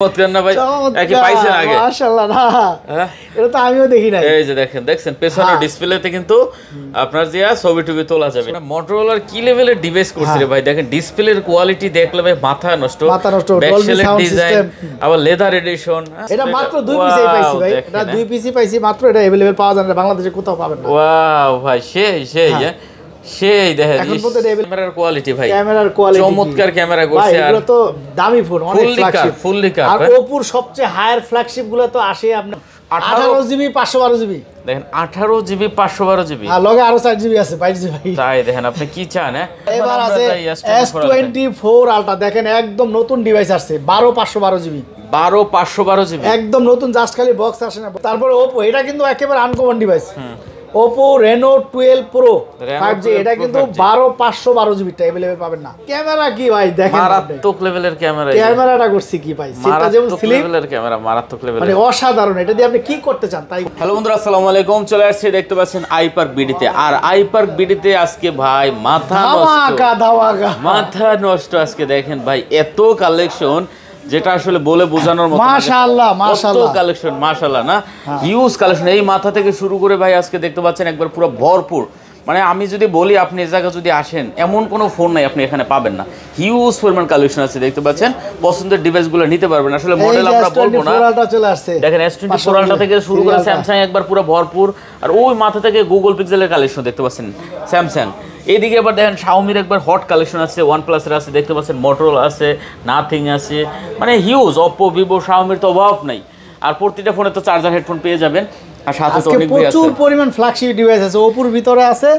চমৎকার না ভাই একই পাইছেন আগে মাশাআল্লাহ না হ্যাঁ? এটা তো আমিও দেখি নাই এই যে দেখেন দেখছেন পেছনের হ্যাঁ। ডিসপ্লেতে কিন্তু আপনার যে ছবি টবি তোলা যাবে মোটরোলার কি লেভেলের ডিভাইস করছে রে ভাই দেখেন ডিসপ্লের কোয়ালিটি দেখলে ভাই মাথা নষ্ট হ্যাঁ। মাথা নষ্ট, ব্যাক Dolby শেলের sound ডিজাইন system। আবার লেদার এডিশন এটা মাত্র দুই পিসেই পাইছি ভাই এটা দুই পিসই পাইছি মাত্র এটা अवेलेबल পাওয়া যায় না বাংলাদেশে কোথাও পাবেন না ওয়াও ভাই সেই সেই হ্যাঁ। সেই দেখেন এখন পর্যন্ত ক্যামেরার কোয়ালিটি ভাই। ক্যামেরার কোয়ালিটি চমৎকার ক্যামেরা করছে আর এগুলো তো দামি ফোন অনেক ফ্ল্যাগশিপ আর হ্যাঁ। ওপোর সবচেয়ে হায়ার ফ্ল্যাগশিপগুলো তো আসে আপনার 18 আঠারো জিবি পাঁচশো বারো জিবি দেখেন জিবি জিবি আর লগে আরও জিবি আছে জিবি তাই দেখেন আপনি কি চান হ্যাঁ? এবার আছে S24 S twenty four ultra দেখেন একদম নতুন ডিভাইস আসছে বারো পাঁচশো বারো জিবি বারো পাঁচশো বারো জিবি একদম নতুন জাস্ট খালি বক্স আসে না। তারপরে ওপো এটা কিন্তু একেবারে uncommon device Oppo Reno twelve pro Reno five G 12 এটা কিন্তু 5G বারো পাঁচশো বারো জিবিটা অ্যাভেলেবেল পাবেন না। ক্যামেরা কি ভাই? দেখেন মারাত্মক লেভেলের ক্যামেরা ক্যামেরাটা করছি কি ভাই? সেটা যেমন স্লিপ লেভেলের ক্যামেরা মারাত্মক মানে অসাধারণ। এটা দিয়ে আপনি কি করতে চান তাই? হ্যালো বন্ধুরা আসসালামু আলাইকুম। চলে আসছে দেখতে পাচ্ছেন আই পার্ক বিডিতে আর আই পার্ক বিডিতে আজকে ভাই মাথা নষ্ট। মাথা নষ্ট আজকে। দেখেন ভাই এত কালেকশন যেটা আসলে বলে বোঝানোর মতো মাশাআল্লাহ, মাশাআল্লাহ। কালেকশন মাশাআল্লাহ না? হিউজ কালেকশন এই মাথা থেকে শুরু করে ভাই আজকে দেখতে পাচ্ছেন একবার পুরো ভরপুর। মানে আমি যদি বলি আপনি এই জায়গায় যদি আসেন এমন কোনো ফোন নাই আপনি এখানে পাবেন না। হিউজ পরিমাণ কালেকশন আছে দেখতে পাচ্ছেন? পছন্দের ডিভাইসগুলো নিতে পারবেন। আসলে মডেল আমরা বলব না। S24 আলট্রা চলে আসছে। দেখেন এস টোয়েন্টি ফোর থেকে শুরু করে স্যামসাং একবার পুরো ভরপুর। আর ওই মাথা থেকে গুগল পিক্সেলের কালেকশন দেখতে পাচ্ছেন। স্যামসাং এইদিকে আবার দেখেন শাওমির একবার হট কালেকশন আছে ওয়ান প্লাসের আছে, দেখতে পাচ্ছেন মোটরোল আছে নাথিং আছে। মানে হিউজ অপো ভিভো শাওমির তো অভাব নাই। আর প্রতিটা ফোনে তো চার্জার হেডফোন পেয়ে যাবেন। আর সাথে তো আজকে অনেক প্রচুর পরিমাণ ফ্ল্যাগশিপ ডিভাইস আছে ওপোর ভিতরে আছে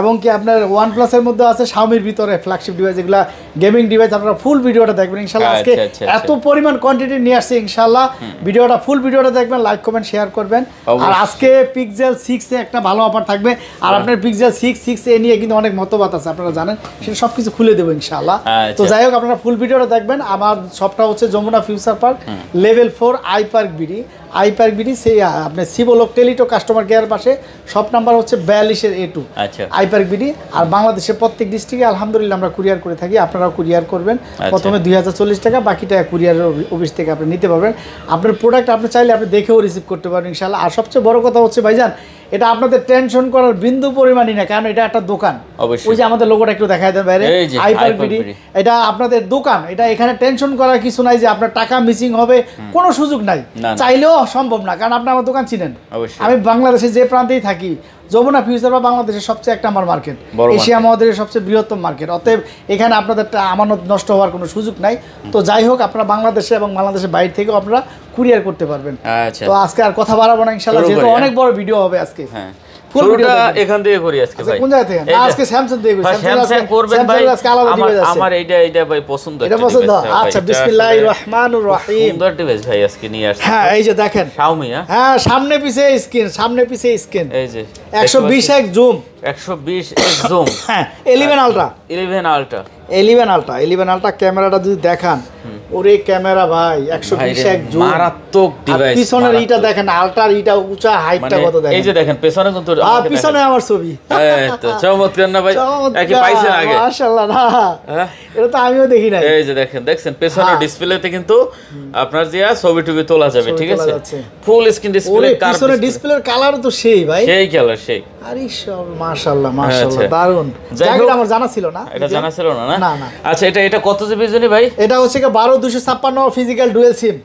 এবং কি আপনার ওয়ান প্লাসের মধ্যে আছে শাওমির ভিতরে ফ্ল্যাগশিপ ডিভাইস এগুলা গেমিং ডিভাইস আপনারা ফুল ভিডিওটা দেখবেন। ইনশাআল্লাহ আজকে আচ্ছা, আচ্ছা, আচ্ছা। এত পরিমাণ কোয়ান্টিটি নিয়ে আসছে ইনশাআল্লাহ ভিডিওটা ফুল ভিডিওটা দেখবেন লাইক কমেন্ট শেয়ার করবেন। আর আজকে পিক্সেল সিক্স এ একটা ভালো অফার থাকবে। আর আপনার পিক্সেল সিক্স সিক্স এ নিয়ে কিন্তু অনেক মতবাদ আছে আপনারা জানেন। সেটা সব খুলে দেবো ইনশাআল্লাহ আচ্ছা। তো যাই হোক আপনারা ফুল ভিডিওটা দেখবেন। আমার সবটা হচ্ছে Jamuna future park level four I park BD I park BD সেই আপনার সিবোলক টেলিটো কাস্টমার কেয়ার পাশে সব নাম্বার হচ্ছে বিয়াল্লিশের এ টু আচ্ছা। I park BD. আর বাংলাদেশের প্রত্যেক ডিস্ট্রিক্টে আলহামদুলিল্লাহ আমরা কুরিয়ার করে থাকি আপনারাও কুরিয়ার করবেন। আচ্ছা। প্রথমে দুই হাজার চল্লিশ টাকা বাকিটা টাকা কুরিয়ার অফিস থেকে আপনি নিতে পারবেন। আপনার প্রোডাক্ট আপনি চাইলে আপনি দেখেও রিসিভ করতে পারবেন ইনশাল্লাহ আর সবচেয়ে বড় কথা হচ্ছে ভাইজান এটা আপনাদের টেনশন করার বিন্দু পরিমাণই না কারণ এটা একটা দোকান অবশ্যই। ওই যে আমাদের লোকটা একটু দেখায় দেন বাইরে। এটা আপনাদের দোকান এটা এখানে টেনশন করার কিছু নাই যে আপনার টাকা মিসিং হবে কোনো সুযোগ নাই। চাইলেও সম্ভব না কারণ আপনি আমার দোকান চিনেন অবশ্যই। আমি বাংলাদেশে যে প্রান্তেই থাকি যমুনা ফিউচার বা বাংলাদেশের সবচেয়ে একটা আমার মার্কেট এশিয়া মহাদেশের সবচেয়ে বৃহত্তম মার্কেট অতএব এখানে আপনাদের আমানত নষ্ট হওয়ার কোনো সুযোগ নাই। তো যাই হোক আপনারা বাংলাদেশে এবং বাংলাদেশের বাইরে থেকেও আপনারা কুরিয়ার করতে পারবেন। আচ্ছা। তো আজকে আর কথা বাড়াবো না ইনশাল্লাহ যেহেতু অনেক বড় ভিডিও হবে আজকে। হ্যাঁ। শুরুটা এখান থেকে করি আজকে আচ্ছা, ভাই। কোন জায়গা থেকে? আজকে স্যামসাং দিয়ে করি। আজকে- করবেন ভাই। আমার এইটা এইটা ভাই পছন্দ এটা পছন্দ? আচ্ছা বিসমিল্লাহির রহমানির রহিম। সুন্দর ডিভাইস ভাই আজকে নিয়ে আসছে। হ্যাঁ এই যে দেখেন। Xiaomi হ্যাঁ? হ্যাঁ সামনে পিছে স্ক্রিন সামনে পিছে স্ক্রিন। এই যে একশো বিশ এক জুম একশো বিশ এক্স জুম হ্যাঁ eleven ultra eleven ultra eleven ultra eleven ultra ক্যামেরাটা যদি দেখান ওরে ক্যামেরা ভাই একশো বিশ এক মারাত্মক ডিভাইস পিছনের ইটা দেখেন আলট্রার ইটা উঁচা হাইটটা কত মানে এই যে দেখেন দেখেন পেছনে কিন্তু আর পিছনে আমার ছবি। এই তো, চমৎকার না ভাই? একই পাইছেন আগে? মাশাআল্লাহ না। হ্যাঁ? এটা তো আমিও দেখি নাই। এই যে দেখেন দেখছেন পেছনের হ্যাঁ। ডিসপ্লেতে কিন্তু আপনার যে ছবি টবি তোলা যাবে ঠিক আছে? ফুল স্ক্রিন ডিসপ্লে ওরে পিছনে ডিসপ্লের কালার তো সেই ভাই। সেই কালার সেই। আরে সব মাশাআল্লাহ মাশাআল্লাহ আচ্ছা। দারুণ যাই আমার জানা ছিল না। এটা জানা ছিল না? না, না না। আচ্ছা এটা এটা কত জিবি জানি ভাই? এটা হচ্ছে কি ফিজিক্যাল ডুয়েল সিম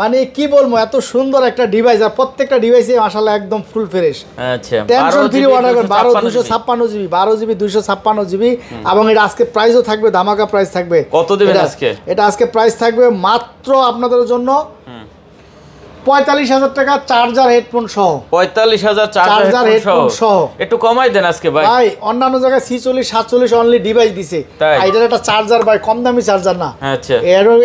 মানে কি বলব এত সুন্দর একটা ডিভাইস আর প্রত্যেকটা ডিভাইসে মাসাল্লাহ একদম ফুল ফ্রেশ আচ্ছা টেনশন ফ্রি অর্ডার করেন 256 জিবি বারো জিবি দুশো ছাপ্পান্ন জিবি এবং এটা আজকে প্রাইসও থাকবে ধামাকা প্রাইস থাকবে। কত দিবেন আজকে? এটা আজকে প্রাইস থাকবে মাত্র আপনাদের জন্য পঁয়তাল্লিশ হাজার টাকা চার্জার হেডফোন সহ। পঁয়তাল্লিশ হাজার চার্জার হেডফোন সহ। একটু কমাই দেন আজকে ভাই। ভাই অন্যান্য জায়গায় ছিচল্লিশ সাতচল্লিশ অনলি ডিভাইস দিছে। এটার একটা চার্জার ভাই কম দামি চার্জার না। আচ্ছা।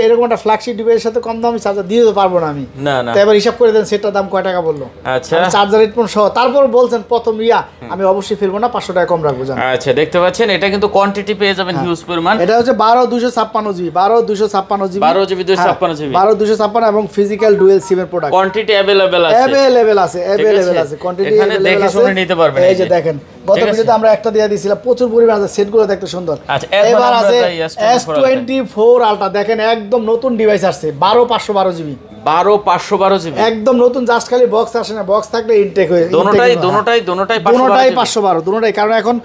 এরকম একটা ফ্ল্যাগশিপ ডিভাইসের সাথে কম দামি চার্জার দিয়ে দিতে পারব না আমি। না না। তো এবার হিসাব করে দেন সেটার দাম কয় টাকা বলল। আচ্ছা। চার্জার হেডফোন সহ। তারপর বলছেন প্রথম ইয়া আমি অবশ্যই ফেলব না পাঁচশো টাকা কম রাখব আচ্ছা দেখতে পাচ্ছেন এটা কিন্তু কোয়ান্টিটি পেয়ে যাবেন হ্যাঁ। হিউজ পরিমাণ। এটা হচ্ছে বারো দুশো ছাপ্পান্ন জিবি বারো দুশো ছাপ্পান্ন জিবি। 12 GB 256 GB বারো দুশো ছাপ্পান্ন এবং ফিজিক্যাল ডুয়েল সিমের প্রোডাক্ট কোয়ান্টিটি অ্যাভেলেবেল আছে। অ্যাভেলেবেল আছে অ্যাভেলেবেল আছে? কোয়ান্টিটি এখানে দেখে শুনে নিতে পারবেন, এই যে। দেখেন গত ভিডিওতে আমরা একটা দিয়ে দিয়েছিলাম প্রচুর পরিমাণ আছে সেটগুলো দেখতে সুন্দর। আচ্ছা, এবার আছে যাই এস টোয়েন্টি ফোর আলট্রা। দেখেন একদম নতুন ডিভাইস আসছে বারো পাঁচশো বারো জিবি। বারো পাঁচশো বারো জিবি। একদম নতুন জাস্ট খালি বক্স আসে না বক্স থাকলে ইনটেক হয়ে দোনোটাই দোনোটাই দোনোটাই দুটাই পাঁচশো বারো দুটাই কারণ এখন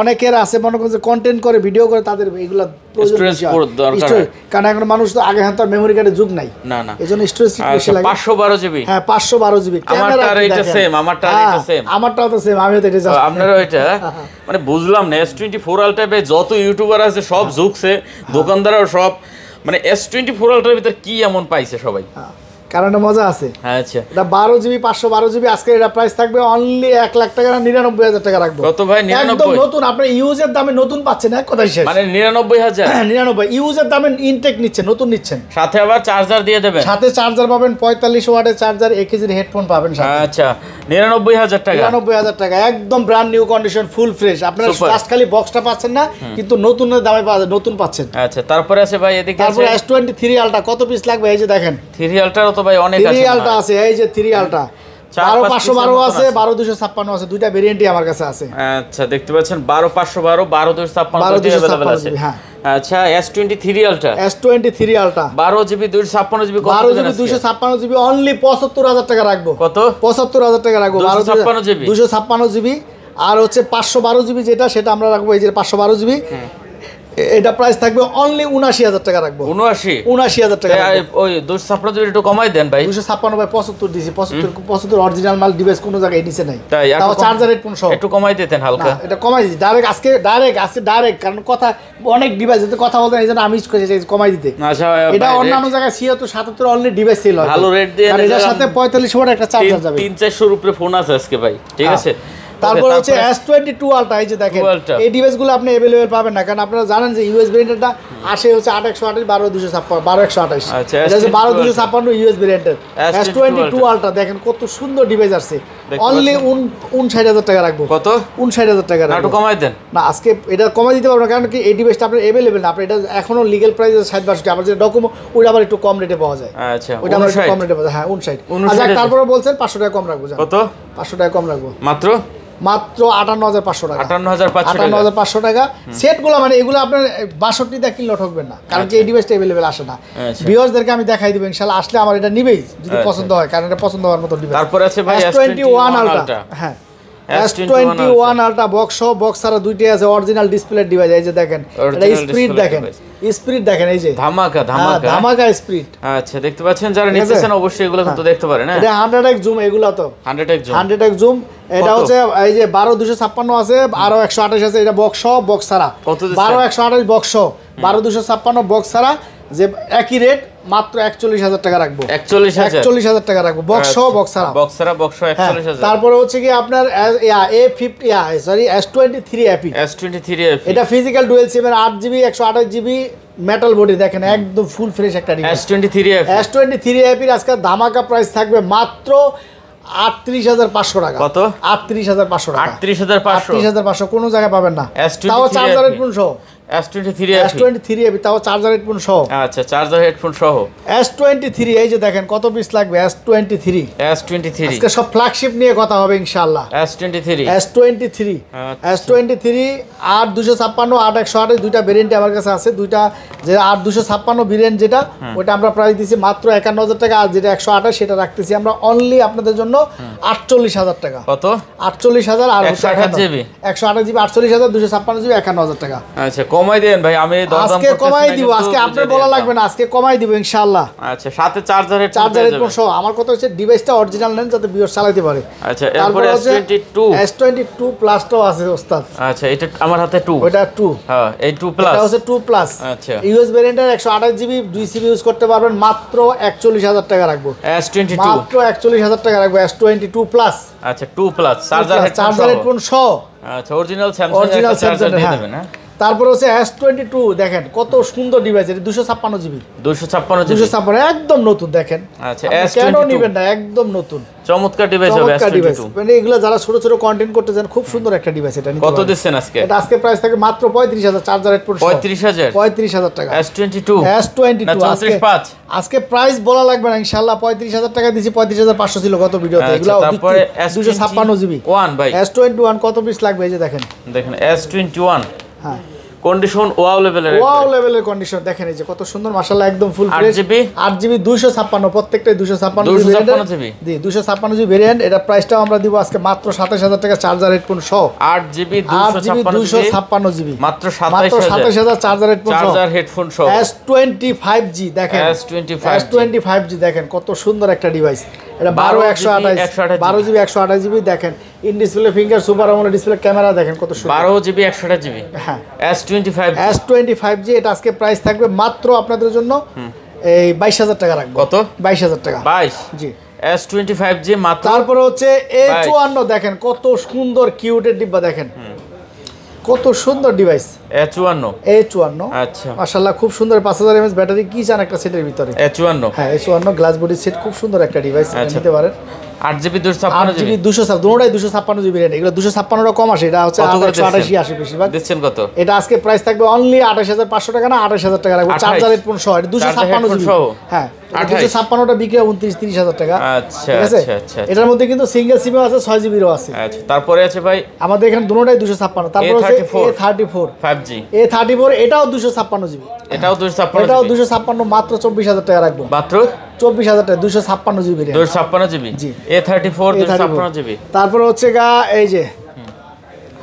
অনেকের আছে মনে করছে কন্টেন্ট করে ভিডিও করে তাদের এগুলা কারণ এখন মানুষ তো আগে হ্যাঁ মেমোরি কার্ডের যুগ নাই। না না। এই জন্য স্টোরেজ বেশি আচ্ছা লাগে পাঁচশো বারো জিবি। হ্যাঁ জিবি আমারটা। আমারটাও তো সেম আমিও তো এটা আপনারও এটা? মানে বুঝলাম না যত ইউটিউবার আছে সব ঝুঁকছে দোকানদারও সব মানে ভিতরে কি এমন পাইছে সবাই? হ্যাঁ, কারণ মজা আছে। আচ্ছা। এটা বারো জিবি পাঁচশো বারো জিবি আজকে এটা প্রাইস থাকবে অনলি এক লাখ টাকা নিরানব্বই হাজার টাকা রাখব। কত ভাই? একদম নতুন ইউজের দামে নতুন পাচ্ছেন এক কথাই শেষ। মানে নিরানব্বই হাজার? নিরানব্বই। ইউজের দামে ইনটেক নিচ্ছেন নতুন নিচ্ছেন। সাথে আবার চার্জার দিয়ে দেবেন? সাথে চার্জার পাবেন পঁয়তাল্লিশ ওয়াটের চার্জার এক কেজির হেডফোন পাবেন আচ্ছা নিরানব্বই হাজার টাকা। নিরানব্বই হাজার টাকা একদম brand new condition full fresh আপনারা. জাস্ট খালি বক্সটা পাচ্ছেন না কিন্তু নতুন দামে নতুন পাচ্ছেন। আচ্ছা তারপরে আছে ভাই এদিকে তারপরে এস টোয়েন্টি থ্রি আলটা কত পিস লাগবে? এই যে দেখেন। থ্রি আলটারও তো ভাই অনেক আছে আলটা আছে এই যে থ্রি আলটা বারো পাঁচশো বারো আছে আছে। বারো দুশো ছাপ্পান্ন আছে দুইটা ভেরিয়েন্টই আমার কাছে আছে। আচ্ছা দেখতে পাচ্ছেন বারো পাঁচশো বারো বারো দুশো ছাপ্পান্ন 12 দুইটি available 256 আছে। হ্যাঁ। আচ্ছা S twenty three ultra S twenty three ultra বারো জিবি দুইশো ছাপ্পান্ন জিবি বারো জিবি দুইশো ছাপ্পান্ন জিবি অনলি পঁচাত্তর হাজার টাকা রাখব। কত? পঁচাত্তর হাজার টাকা রাখব বারো 256 জিবি। দুশো ছাপ্পান্ন জিবি। আর হচ্ছে পাঁচশো বারো জিবি যেটা সেটা আমরা রাখব এই যে পাঁচশো বারো জিবি। এটা প্রাইস থাকবে অনলি উনাশি হাজার টাকা রাখব। উনআশি? উনাশি হাজার টাকা ওই দুশো ছাপ্পান্ন জিবি একটু কমাই দেন ভাই। দুশো ছাপ্পান্ন বাই পঁচাত্তর দিয়েছি পঁচাত্তর পঁচাত্তর অরিজিনাল মাল ডিভাইস কোনো জায়গায় নিচে নাই। তাই তাও চার্জার হেডফোন সহ একটু কমাই দিতেন হালকা। এটা কমাই দিচ্ছি ডাইরেক্ট আজকে ডাইরেক্ট আজকে ডাইরেক্ট কারণ কথা অনেক ডিভাইস যেতে কথা বলতে এই জন্য আমি ইউজ করেছি কমাই দিতে। এটা ভাই, অন্যান্য জায়গায় ছিয়াত্তর সাতাত্তর অনলি ডিভাইস সেল হয়। ভালো rate দিয়ে এটার সাথে পঁয়তাল্লিশ ওয়াট একটা চার্জার যাবে। তিন চারশোর উপরে ফোন আছে আজকে ভাই। ঠিক হ্যাঁ। আছে? তারপর হচ্ছে এস টোয়েন্টি টু আলটা এই যে দেখেন এই ডিভাইসগুলো আপনি অ্যাভেলেবেল পাবেন না কারণ আপনারা জানেন যে ইউএস ভেরিয়েন্টটা আসে হচ্ছে আট একশো আঠাশ বারো দুশো ছাপ্পান্ন বারো একশো আঠাশ। আচ্ছা, এটা হচ্ছে S22 বারো দুশো ছাপ্পান্ন ইউএস ভেরিয়েন্টের S S22 twenty two Ultra। আলটা দেখেন কত সুন্দর ডিভাইস আসছে। অনলি উনষাট হাজার টাকা রাখব। কত? উনষাট হাজার টাকা রাখব। কমাই দেন। না আজকে এটা কমাই দিতে পারব না কারণ কি এই ডিভাইসটা আপনার অ্যাভেলেবেল না। আপনি এটা এখনও লিগেল প্রাইস ষাট বাষট্টি আমার যে ডকুমেন্ট ওইটা আবার একটু কম রেটে পাওয়া যায়। আচ্ছা ওইটা আবার একটু কম রেটে পাওয়া যায়। হ্যাঁ উনষাট। 59 আচ্ছা তারপরে বলছেন পাঁচশো টাকা কম রাখব। কত? পাঁচশো টাকা কম রাখব। মাত্র? মাত্র আটান্ন হাজার পাঁচশো টাকা। আটান্ন হাজার পাঁচশো আটান্ন টাকা। হাজার পাঁচশো টাকা। সেটগুলো মানে এগুলো আপনার বাষট্টি দিয়ে কিনলে ঠকবেন না। কারণ কি এই ডিভাইসটা অ্যাভেলেবেল আসে না। আচ্ছা। ভিউয়ার্সদেরকে আমি দেখাই দিব ইনশাল্লাহ আসলে আমার এটা নিবেই যদি আচ্ছা। পছন্দ হয় কারণ এটা পছন্দ হওয়ার মতো ডিভাইস তারপর আছে ভাই টোয়েন্টি ওয়ান আলট্রা হ্যাঁ। S21 S twenty one ultra box সহ বক্স ছাড়া দুইটাই আছে অরিজিনাল ডিসপ্লে ডিভাইস এই যে দেখেন এটা স্পিড দেখেন device। স্পিড দেখেন এই যে। ধামাকা হ্যাঁ, ধামাকা। ধামাকা স্পিড আচ্ছা দেখতে পাচ্ছেন যারা নিতেছেন অবশ্যই এগুলো কিন্তু দেখতে পারেন হ্যাঁ। এটা হান্ড্রেড এক জুম এগুলো তো। হান্ড্রেড এক জন হান্ড্রেড এক জুম এটা হচ্ছে এই যে বারো দুশো ছাপ্পান্ন আছে আরও একশো আঠাশ আছে এটা বক্স সহ বক্স ছাড়া। কত দিচ্ছেন? বারো একশো আঠাশ বক্স সহ বারো দুশো ছাপ্পান্ন বক্স ছাড়া যে একই রেট মাত্র একচল্লিশ হাজার টাকা রাখব। একচল্লিশ হাজার। টাকা রাখব। বক্স বক্স বক্স তারপরে হচ্ছে কি আপনার এটা ফিজিক্যাল ডুয়েল সিম এর আট জিবি একশো জিবি মেটাল বডি দেখেন একদম ফুল ফ্রেশ একটা এস টোয়েন্টি থ্রি ধামাকা প্রাইস থাকবে মাত্র আটত্রিশ হাজার পাঁচশো টাকা। কত? আটত্রিশ হাজার পাঁচশো টাকা। আটত্রিশ হাজার পাঁচশো। কোনো জায়গায় পাবেন না। তাও কোনশো S23 S23 এবি তাও চার্জার হেডফোন সহ। আচ্ছা চার্জার হেডফোন সহ। S23 এই যে দেখেন কত পিস লাগবে S23 S23 আজকে সব ফ্ল্যাগশিপ নিয়ে কথা হবে ইনশাআল্লাহ। S23 S23 S23 আর 256 আর ভেরিয়েন্ট আমার কাছে আছে। যে আর 256 ভেরিয়েন্ট যেটা ওটা আমরা প্রাইস দিছি মাত্র 51000 টাকা আর যেটা 128 সেটা রাখতেছি আমরা অনলি আপনাদের জন্য 48000 টাকা। কত? 48000 আর 128 জিবি 128 জিবি 48000 256 জিবি 51000 টাকা। আচ্ছা কমাই দেন ভাই আমি আজকে কমাই দিব আজকে আপনার বলা লাগবে না আজকে কমাই দিব ইনশাল্লাহ আচ্ছা সাথে চার্জার হেডফোন চার্জার হেডফোন সহ আমার কথা হচ্ছে ডিভাইসটা অরিজিনাল নেন যাতে বিয়র চালাতে পারে। আচ্ছা এরপরে S twenty two S twenty two প্লাসটাও আছে ওস্তাদ। আচ্ছা এটা আমার হাতে টু ওইটা টু হ্যাঁ এই টু প্লাস এটা হচ্ছে টু প্লাস আচ্ছা। ইউএস একশো আঠাশ জিবি দুই সিবি ইউজ করতে পারবেন মাত্র একচল্লিশ হাজার টাকা রাখব। এস টোয়েন্টি টু মাত্র একচল্লিশ হাজার টাকা রাখব এস টোয়েন্টি টু প্লাস আচ্ছা টু প্লাস চার্জার হেডফোন সহ। আচ্ছা অরিজিনাল স্যামসাং চার্জার দিয়ে হ্যাঁ। দেবেন হ্যাঁ? তারপরে হচ্ছে এস টোয়েন্টি টু দেখেন কত সুন্দর ডিভাইস এটা দুশো ছাপ্পান্ন জিবি দুশো ছাপ্পান্ন দুশো ছাপ্পান্ন একদম নতুন দেখেন। আচ্ছা, কেন নিবেন না? একদম নতুন। চমৎকার ডিভাইস হবে চমৎকার ডিভাইস মানে এগুলো যারা ছোট ছোট কন্টেন্ট করতে চান খুব সুন্দর একটা ডিভাইস এটা কত দিচ্ছেন আজকে? এটা আজকে প্রাইস থাকে মাত্র পঁয়ত্রিশ হাজার চার্জার হেডফোন পঁয়ত্রিশ হাজার? পঁয়ত্রিশ হাজার টাকা। S twenty two S twenty two চৌত্রিশ পাঁচ। আজকে প্রাইস বলা লাগবে না পঁয়ত্রিশ হাজার টাকা দিয়েছি পঁয়ত্রিশ হাজার পাঁচশো ছিল গত ভিডিওতে। আচ্ছা, এগুলো তারপরে দুশো ছাপ্পান্ন জিবি ওয়ান ভাই। এস টোয়েন্টি ওয়ান কত পিস লাগবে? এই যে দেখেন। দেখেন এস টোয়েন্টি ওয়ান হ্যাঁ। কন্ডিশন ওয়াও লেভেলের ওয়াও লেভেলের কন্ডিশন দেখেন এই যে কত সুন্দর মাশাআল্লাহ একদম ফুল ফ্রেশ GB? আট জিবি দুইশো ছাপ্পান্ন প্রত্যেকটাই দুশো ছাপ্পান্ন 256 GB? জি দুশো ছাপ্পান্ন জিবি ভেরিয়েন্ট এটা প্রাইসটাও আমরা দিব আজকে মাত্র সাতাশ হাজার টাকা চার্জার হেডফোন সহ। আট জিবি আট দুশো জিবি ছাপ্পান্ন দুইশো জিবি ছাপ্পান্ন জিবি মাত্র মাত্র সাতাশ সাতাশ হাজার হাজার চার্জার হেডফোন সহ। চার্জার হেডফোন সহ। এস টোয়েন্টি ফাইভ জি দেখেন। S25G S twenty five G দেখেন কত সুন্দর একটা ডিভাইস এটা বারো 12 একশো GB, আঠাশ 128 বারো জিবি একশো আঠাশ জিবি দেখেন। In display finger super AMOLED display camera দেখেন কত সুন্দর। বারো জিবি একশোটা জিবি। হ্যাঁ। S twenty five S twenty five G এটা আজকে প্রাইস থাকবে মাত্র আপনাদের জন্য এই বাইশ হাজার টাকা রাখব। কত? বাইশ হাজার টাকা। বাইশ? জি। এস টোয়েন্টি ফাইভ জি মাত্র তারপরে হচ্ছে এ বাইশ। চুয়ান্ন দেখেন কত সুন্দর কিউটের ডিব্বা দেখেন। কত সুন্দর ডিভাইস এ চুয়ান্ন। এ চুয়ান্ন। আচ্ছা। মাসাল্লাহ খুব সুন্দর পাঁচ হাজার এমএস ব্যাটারি কি চান একটা সেটের ভিতরে? এ চুয়ান্ন। হ্যাঁ এই চুয়ান্ন গ্লাস বডি সেট খুব সুন্দর একটা ডিভাইস আচ্ছা। নিতে পারেন। আট জিবি দুশো ছাপ্পান্ন জিবি জিবি? দুশো দুটোটাই দুশো ছাপ্পান্ন জিবি রেট। এগুলো দুশো ছাপ্পান্নটা কম আসে এটা হচ্ছে কত করে আসে বেশিরভাগ দিচ্ছেন কত? এটা আজকে প্রাইস থাকবে অনলি আঠাশ হাজার পাঁচশো টাকা না আঠাশ হাজার টাকা লাগবে। 28 চার্জার হেডফোন সহ এটা দুশো ছাপ্পান্ন জিবি? হ্যাঁ। 28 দুশো ছাপ্পান্নটা বিক্রি হয় উনত্রিশ তিরিশ হাজার টাকা। আচ্ছা, আচ্ছা, আচ্ছা, আচ্ছা। এটার মধ্যে কিন্তু সিঙ্গেল সিমও আছে ছয় জিবিরও আছে। আচ্ছা তারপরে আছে ভাই? আমাদের এখানে দুটোটাই দুশো ছাপ্পান্ন। তারপর হচ্ছে A A34 thirty four five G A thirty four এটাও দুশো ছাপ্পান্ন জিবি এটাও দুশো ছাপ্পান্ন এটাও দুশো ছাপ্পান্ন মাত্র চব্বিশ হাজার টাকা রাখব। মাত্র? চব্বিশ হাজার টাকা দুশো ছাপ্পান্ন জিবি র্যাম দুশো ছাপ্পান্ন GB G. A thirty four দুশো A34 ছাপ্পান্ন জিবি তারপরে হচ্ছে গা এই যে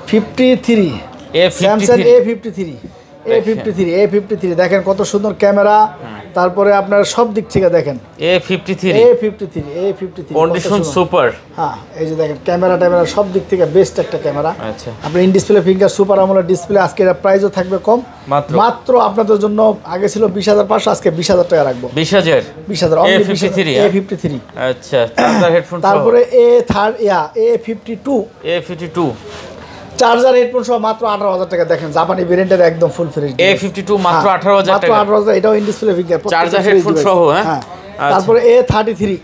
fifty three A Samsung A fifty three A fifty three A fifty three দেখেন কত সুন্দর ক্যামেরা। তারপরে আপনার সব দিক থেকে দেখেন। A fifty three A fifty three A fifty three condition super হ্যাঁ এই যে দেখেন ক্যামেরা ট্যামেরা সব দিক থেকে বেস্ট একটা ক্যামেরা। আচ্ছা। আপনার ইন ডিসপ্লে ফিঙ্গার সুপার আমলের ডিসপ্লে আজকে এটা প্রাইসও থাকবে কম। মাত্র? মাত্র আপনাদের জন্য আগে ছিল বিশ হাজার পাঁচশো আজকে বিশ হাজার টাকা রাখব। বিশ হাজার? বিশ হাজার A53 এ হ্যাঁ? ফিফটি থ্রি আচ্ছা হেডফোন তারপরে A third yeah A fifty two A fifty two charger headphone সহ মাত্র আঠারো হাজার টাকা দেখেন। জাপানি ভেরিয়েন্টের একদম full fresh A fifty two মাত্র আঠারো হাজার মাত্র আঠারো হাজার এটাও in display finger Charger headphone সহ, হ্যাঁ? আচ্ছা। তারপরে A thirty three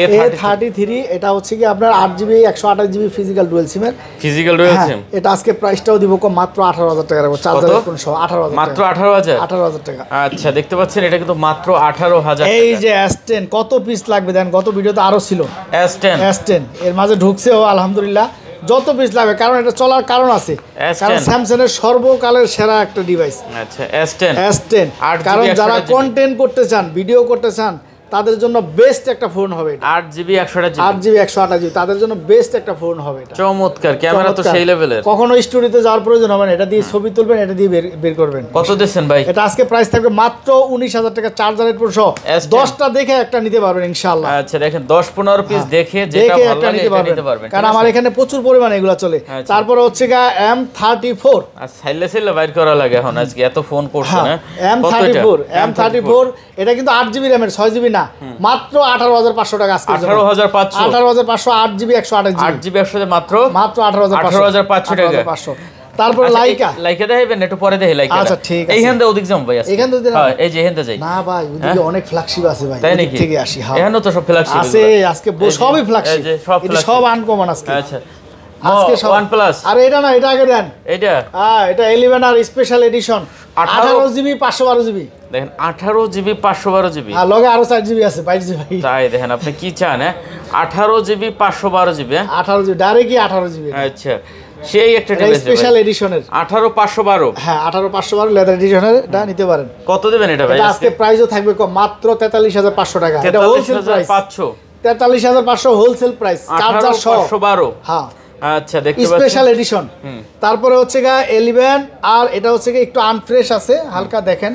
A thirty three এটা হচ্ছে কি আপনার আট জিবি একশো আঠাশ জিবি ফিজিক্যাল ডুয়েল সিমের ফিজিক্যাল রয়েছে এটা আজকে প্রাইসটাও দিব কম মাত্র আঠারো হাজার টাকা রাখব। চার্জার হেডফোন সহ আঠারো হাজার মাত্র আঠারো হাজার? আঠারো হাজার টাকা। আচ্ছা দেখতে পাচ্ছেন এটা কিন্তু মাত্র আঠারো হাজার এই যে এস টেন কত পিস লাগবে দেন? গত ভিডিওতে আরও ছিল। এস টেন এস টেন এর মাঝে ঢুকছেও আলহামদুলিল্লাহ। যত পিস লাগবে কারণ এটা চলার কারণ আছে। কারণ স্যামসাং এর সর্বকালের সেরা একটা ডিভাইস আচ্ছা S ten S ten 8 GB, কারণ যারা 128 GB কন্টেন্ট করতে চান ভিডিও করতে চান তাদের জন্য বেস্ট একটা ফোন হবে আট জিবি একশোটা আট জিবি একশো আঠাশ জিবি তাদের জন্য বেস্ট একটা ফোন হবে চমৎকার ক্যামেরা তো সেই লেভেলের কখনো স্টুডিওতে যাওয়ার প্রয়োজন হবে না এটা দিয়ে ছবি তুলবেন এটা দিয়ে বের করবেন। কত দিচ্ছেন ভাই? এটা আজকে প্রাইস থাকবে মাত্র উনিশ হাজার টাকা চার্জার সহ। S10 দশটা দেখে একটা নিতে পারবেন ইনশাল্লাহ আচ্ছা দেখেন দশ পনেরো পিস দেখে হ্যাঁ। দেখে একটা নিতে পারবেন। কারণ আমার এখানে প্রচুর পরিমাণে এগুলো চলে। আচ্ছা। তারপরে হচ্ছে গা এম থার্টি ফোর সাইলে সাইলে বাইর করা লাগে এখন আজকে এত ফোন করছে না M thirty four M thirty four এটা কিন্তু আট জিবি র্যামের ছয় জিবি না মাত্র আঠারো হাজার পাঁচশো টাকা আজকে আঠারো হাজার পাঁচশো। আঠারো হাজার পাঁচশো আট জিবি একশো আঠাশ আট জিবি একশো মাত্র মাত্র আঠারো হাজার 18,500 টাকা। পাঁচশো। তারপরে আচ্ছা, লাইকা। লাইকা দেখাইবেন একটু পরে দেখি লাইকা আচ্ছা, ঠিক আছে। এইখান থেকে ওদিক যাম ভাই এইখান থেকে হ্যাঁ, এই যে এখান থেকে যাই। না ভাই ওদিকে অনেক ফ্ল্যাগশিপ আছে ভাই তাই নাকি? থেকে আসি হ্যাঁ। এখানেও তো সব ফ্ল্যাগশিপ আছে আজকে সবই ফ্ল্যাগশিপ সব এটা flagship। সব আনকমন আজকে। আচ্ছা। আজকে সব আরে এটা না এটা আগে দেন। এটা হ্যাঁ এটা ইলেভেন আর স্পেশাল এডিশন 18 আঠারো জিবি পাঁচশো বারো জিবি। দেখেন আঠারো জিবি পাঁচশো বারো জিবি। লগে আরও চার জিবি আছে বাইশ জিবি। ভাই তাই দেখেন আপনি কি চান হ্যাঁ? আঠারো জিবি পাঁচশো বারো জিবি হ্যাঁ? আঠারো জিবি ডাইরেক্টই আঠারো জিবি। আচ্ছা সেই একটা স্পেশাল এডিশনের আঠারো পাঁচশো বারো? হ্যাঁ আঠারো পাঁচশো বারো লেদার এডিশনের এটা নিতে পারেন। কত দেবেন এটা ভাই আজকে? প্রাইসও থাকবে মাত্র তেতাল্লিশ হাজার পাঁচশো টাকা। এটা হোলসেল প্রাইস পাঁচশো। তেতাল্লিশ হাজার পাঁচশো হোলসেল প্রাইস চার্জার সহ বারো? হ্যাঁ। আচ্ছা দেখতে স্পেশাল এডিশন তারপরে হচ্ছে গা এলিভেন আর এটা হচ্ছে গা একটু আনফ্রেশ আছে হালকা দেখেন।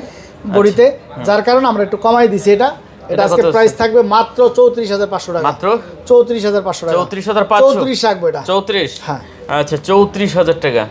বডিতে যার কারণে আমরা একটু কমাই দিছি এটা। এটা এটা আজকে প্রাইস থাকবে মাত্র চৌত্রিশ হাজার পাঁচশো টাকা। মাত্র? চৌত্রিশ হাজার পাঁচশো টাকা। চৌত্রিশ হাজার চৌত্রিশ রাখব এটা। চৌত্রিশ? হ্যাঁ। আচ্ছা চৌত্রিশ হাজার টাকা।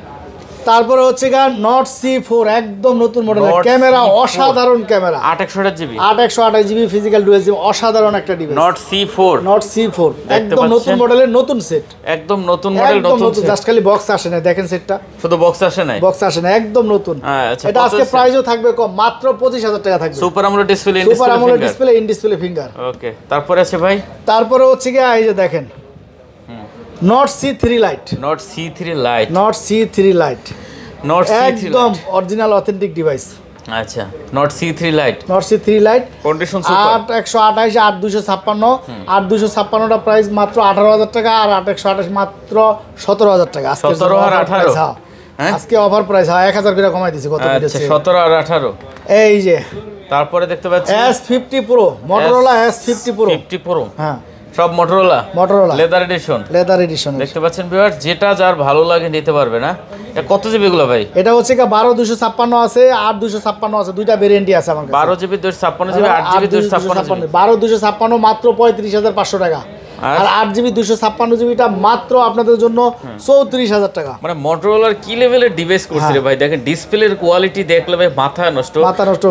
তারপরে হচ্ছে গা নট সি ফোর একদম নতুন মডেল ক্যামেরা অসাধারণ ক্যামেরা আট একশো আট জিবি। আট একশো আঠাশ জিবি ফিজিক্যাল ডুয়েল জিবি অসাধারণ একটা device note C four note C four একদম নতুন মডেলের নতুন সেট একদম নতুন মডেল নতুন জাস্ট খালি বক্স আসে না দেখেন সেটটা শুধু বক্স আসে নাই? বক্স আসে না একদম নতুন। হ্যাঁ, আচ্ছা, এটা আজকে? প্রাইসও থাকবে কম মাত্র পঁচিশ হাজার টাকা থাকবে। Super AMOLED display super display display in display finger okay তারপরে আছে ভাই? তারপরে হচ্ছে গিয়ে এই যে দেখেন note C three lite note C three lite note C three lite note একদম অরিজিনাল অথেন্টিক ডিভাইস আচ্ছা note C three lite note C three lite condition আট একশো আঠাশ আট দুশো ছাপ্পান্ন। আট দুশো ছাপ্পান্নটা প্রাইস মাত্র আঠারো হাজার টাকা আর আট একশো আঠাশ মাত্র সতেরো হাজার টাকা। সতেরো আর offer 18 price, হ্যাঁ। হ্যাঁ? আজকে অফার প্রাইস হ্যাঁ এক হাজার করে কমাই দিছি কত আচ্ছা সতেরো আর আঠারো। এই যে। তারপরে দেখতে পাচ্ছি? S fifty pro Motorola S fifty pro fifty pro হ্যাঁ। সব Motorola Motorola leather edition leather edition দেখতে পাচ্ছেন ভিউয়ার যেটা যার ভালো লাগে নিতে পারবে না। এটা কত জিবি গুলো ভাই? এটা হচ্ছে কি বারো দুশো ছাপ্পান্ন আছে আট দুশো ছাপ্পান্ন আছে দুইটা ভেরিয়েন্টই আছে আমার কাছে। বারো জিবি দুশো ছাপ্পান্ন জিবি 8 জিবি দুশো ছাপ্পান্ন জিবি বারো দুশো ছাপ্পান্ন মাত্র পঁয়ত্রিশ হাজার পাঁচশো টাকা। আর? আট জিবি দুশো ছাপ্পান্ন জিবিটা মাত্র আপনাদের জন্য চৌত্রিশ হাজার টাকা। মানে মোটরোলার কি লেভেলের ডিভাইস করছে রে ভাই? দেখেন ডিসপ্লের কোয়ালিটি দেখলে ভাই মাথা নষ্ট। হ্যাঁ। মাথা নষ্ট,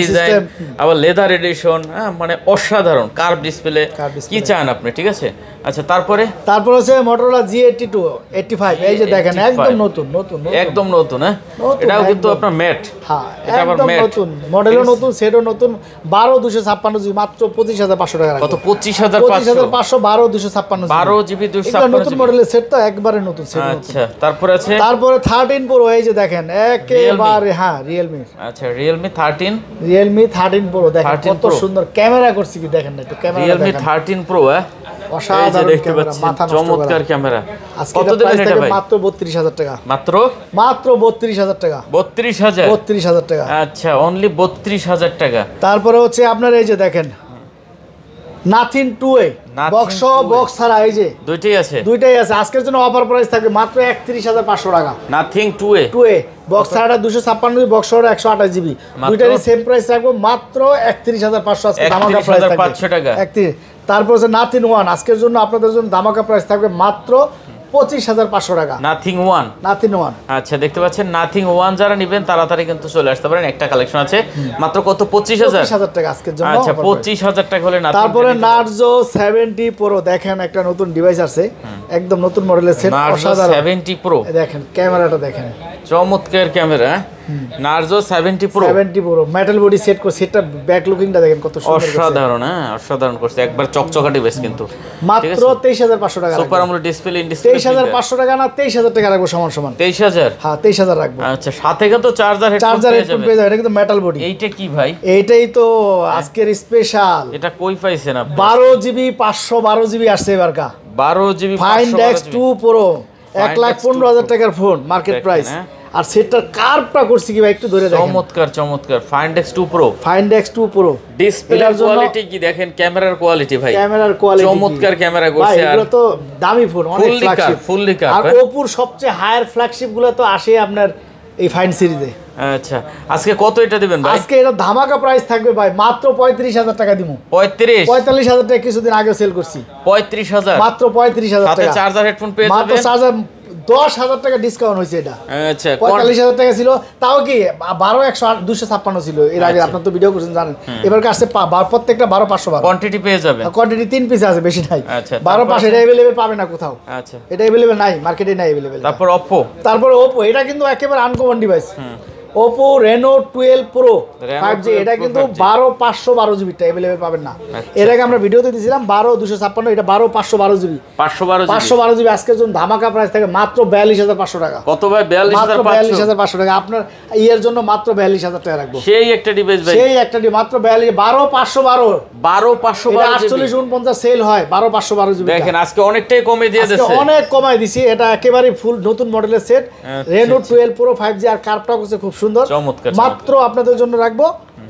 ডিজাইন আবার লেদার এডিশন হ্যাঁ মানে অসাধারণ। কার্ভ ডিসপ্লে কি চান আপনি ঠিক আছে? আচ্ছা তারপরে? তারপর হচ্ছে Motorola G eighty two eighty five এই যে দেখেন একদম নতুন নতুন। একদম নতুন হ্যাঁ? এটাও কিন্তু আপনার ম্যাট হ্যাঁ এটা আবার একদম নতুন। মডেলও নতুন সেটও নতুন। বারো দুশো ছাপ্পান্ন জিবি মাত্র পঁচিশ হাজার পাঁচশো টাকা কত? পঁচিশ হাজার পঁচিশ হাজার পাঁচশো বারো দুশো ছাপ্পান্ন বারো জিবি দুশো নতুন মডেলের সেট তো একবারে নতুন সেট আচ্ছা তারপরে আছে? তারপরে থার্টিন প্রো এই যে দেখেন একেবারে হ্যাঁ রিয়েলমি আচ্ছা Realme thirteen Realme thirteen pro দেখেন কত সুন্দর ক্যামেরা করছি কি দেখেন না একটু ক্যামেরা রিয়েলমি থার্টিন প্রো হ্যাঁ? এই যে অসাধারণ দেখতে ক্যামেরা পাচ্ছেন মাথা নষ্ট চমৎকার ক্যামেরা কত এটা এটা ভাই? মাত্র বত্রিশ হাজার টাকা। মাত্র? মাত্র টাকা। আচ্ছা অনলি বত্রিশ হাজার টাকা। তারপরে হচ্ছে আপনার এই যে দেখেন nothing two A box box ছাড়া এই যে। দুইটাই আছে। দুইটাই আছে। আজকের জন্য অফার প্রাইস থাকবে মাত্র একত্রিশ হাজার পাঁচশো টাকা। Nothing two A two A box ছাড়া দুশো ছাপ্পান্ন জিবি বক্স ছাড়া একশো আঠাশ জিবি? দুইটারই সেম প্রাইস রাখব মাত্র একত্রিশ হাজার পাঁচশো আজকে ধামাকা প্রাইস 31,500 টাকা। থাকবে একত্রিশ। তারপর হচ্ছে নাথিং ওয়ান আজকের জন্য আপনাদের জন্য ধামাকা প্রাইস থাকবে মাত্র পঁচিশ হাজার পাঁচশো টাকা। নাথিং ওয়ান নাথিং ওয়ান আচ্ছা দেখতে পাচ্ছেন নাথিং ওয়ান যারা নেবেন তাড়াতাড়ি কিন্তু চলে আসতে পারেন একটা কালেকশন আছে। মাত্র কত? পঁচিশ হাজার? হাজার টাকা আজকের জন্য আচ্ছা পঁচিশ হাজার টাকা হলে তারপরে নার্জো সেভেন্টি প্রো দেখেন একটা নতুন ডিভাইস আছে। একদম নতুন মডেলের সেট অসাধারণ। সেভেন্টি প্রো দেখেন ক্যামেরাটা দেখেন। চমৎকার camera Narzo seventy pro seventy pro metal body set করে সেটটা ব্যাক লুকিংটা দেখেন কত সুন্দর। অসাধারণ হ্যাঁ অসাধারণ করছে একবার চকচকা ডিভাইস কিন্তু। মাত্র তেইশ হাজার পাঁচশো টাকা super AMOLED display in display তেইশ হাজার পাঁচশো টাকা না তেইশ হাজার টাকা রাখব সমান সমান। তেইশ হাজার? হ্যাঁ তেইশ হাজার রাখব। আচ্ছা সাথে কিন্তু চার্জার হেডফোন চার্জার হেডফোন পেয়ে যাবে এটা কিন্তু মেটাল বডি এইটা কি ভাই? এইটাই তো আজকের স্পেশাল এটা কই পাইছেন আপনি? বারো জিবি পাঁচশো বারো জিবি আসছে এবারকা বারো GB find X two pro এক লাখ X2 পনেরো হাজার টাকার ফোন মার্কেট প্রাইস। আর সেটার কার্ভটা করছি কি ভাই একটু ধরে দেখেন। চমৎকার চমৎকার। Find X two pro find X two pro display quality কি দেখেন? ক্যামেরার কোয়ালিটি ভাই। ক্যামেরার কোয়ালিটি চমৎকার ক্যামেরা করছে আর এগুলো তো দামি ফোন অনেক ফ্ল্যাগশিপ ফুললি কার আর। ওপুর সবচেয়ে হায়ার ফ্ল্যাগশিপগুলো তো আসে আপনার এই ফাইন সিরিজে আচ্ছা আজকে কত এটা দিবেন ভাই? আজকে এটা ধামাকা প্রাইস থাকবে ভাই মাত্র পঁয়ত্রিশ হাজার টাকা দিব পঁয়ত্রিশ? পঁয়তাল্লিশ টাকা কিছুদিন আগে সেল করছি। পঁয়ত্রিশ হাজার? মাত্র পঁয়ত্রিশ হাজার সাথে চার্জার হেডফোন পেয়ে মাত্র চার্জার দশ হাজার টাকা ডিসকাউন্ট হয়েছে এটা। আচ্ছা পঁয়তাল্লিশ হাজার টাকা ছিল। তাও কি বারো একশো দুশো ছাপ্পান্ন ছিল। এর আগে আচ্ছা। আপনার তো ভিডিও করছেন জানেন। এবার আসছে প্রত্যেকটা বারো পাঁচশো বারো। কোয়ান্টিটি পেয়ে যাবেন কোয়ান্টিটি তিন পিস আছে বেশি নাই। বারো তারপর পাঁচ এটা অ্যাভেলেবেল পাবে না কোথাও। আচ্ছা। এটা অ্যাভেলেবেল নাই মার্কেটে নাই অ্যাভেলেবেল তারপর অপো তারপরে ওপো এটা কিন্তু একেবারে uncommon device Oppo Reno twelve pro Reno five G 12 এটা কিন্তু 5G বারো পাঁচশো বারো জিবিটা অ্যাভেলেবেল পাবেন না। আচ্ছা। এর আগে আমরা ভিডিওতে দিয়েছিলাম বারো দুশো ছাপ্পান্ন এটা বারো পাঁচশো বারো জিবি পাঁচশো বারো পাঁচশো বারো জিবি আজকের জন্য ধামাকা প্রাইস থাকে মাত্র বিয়াল্লিশ হাজার পাঁচশো টাকা। কত ভাই? বিয়াল্লিশ মাত্র বিয়াল্লিশ হাজার পাঁচশো টাকা। আপনার ইয়ের জন্য মাত্র বিয়াল্লিশ হাজার টাকা রাখব। সেই একটা ডিভাইস ভাই। সেই একটা মাত্র বিয়াল্লিশ বারো পাঁচশো বারো। বারো পাঁচশো আটচল্লিশ। উনপঞ্চাশ সেল হয় বারো পাঁচশো বারো জিবি দেখেন আজকে অনেকটাই কমে দিয়ে আজকে অনেক কমাই দিছি। এটা একেবারে ফুল নতুন মডেলের set Reno twelve pro five G আর কার্ভটা হচ্ছে খুব সুন্দর। মাত্র আপনাদের জন্য রাখব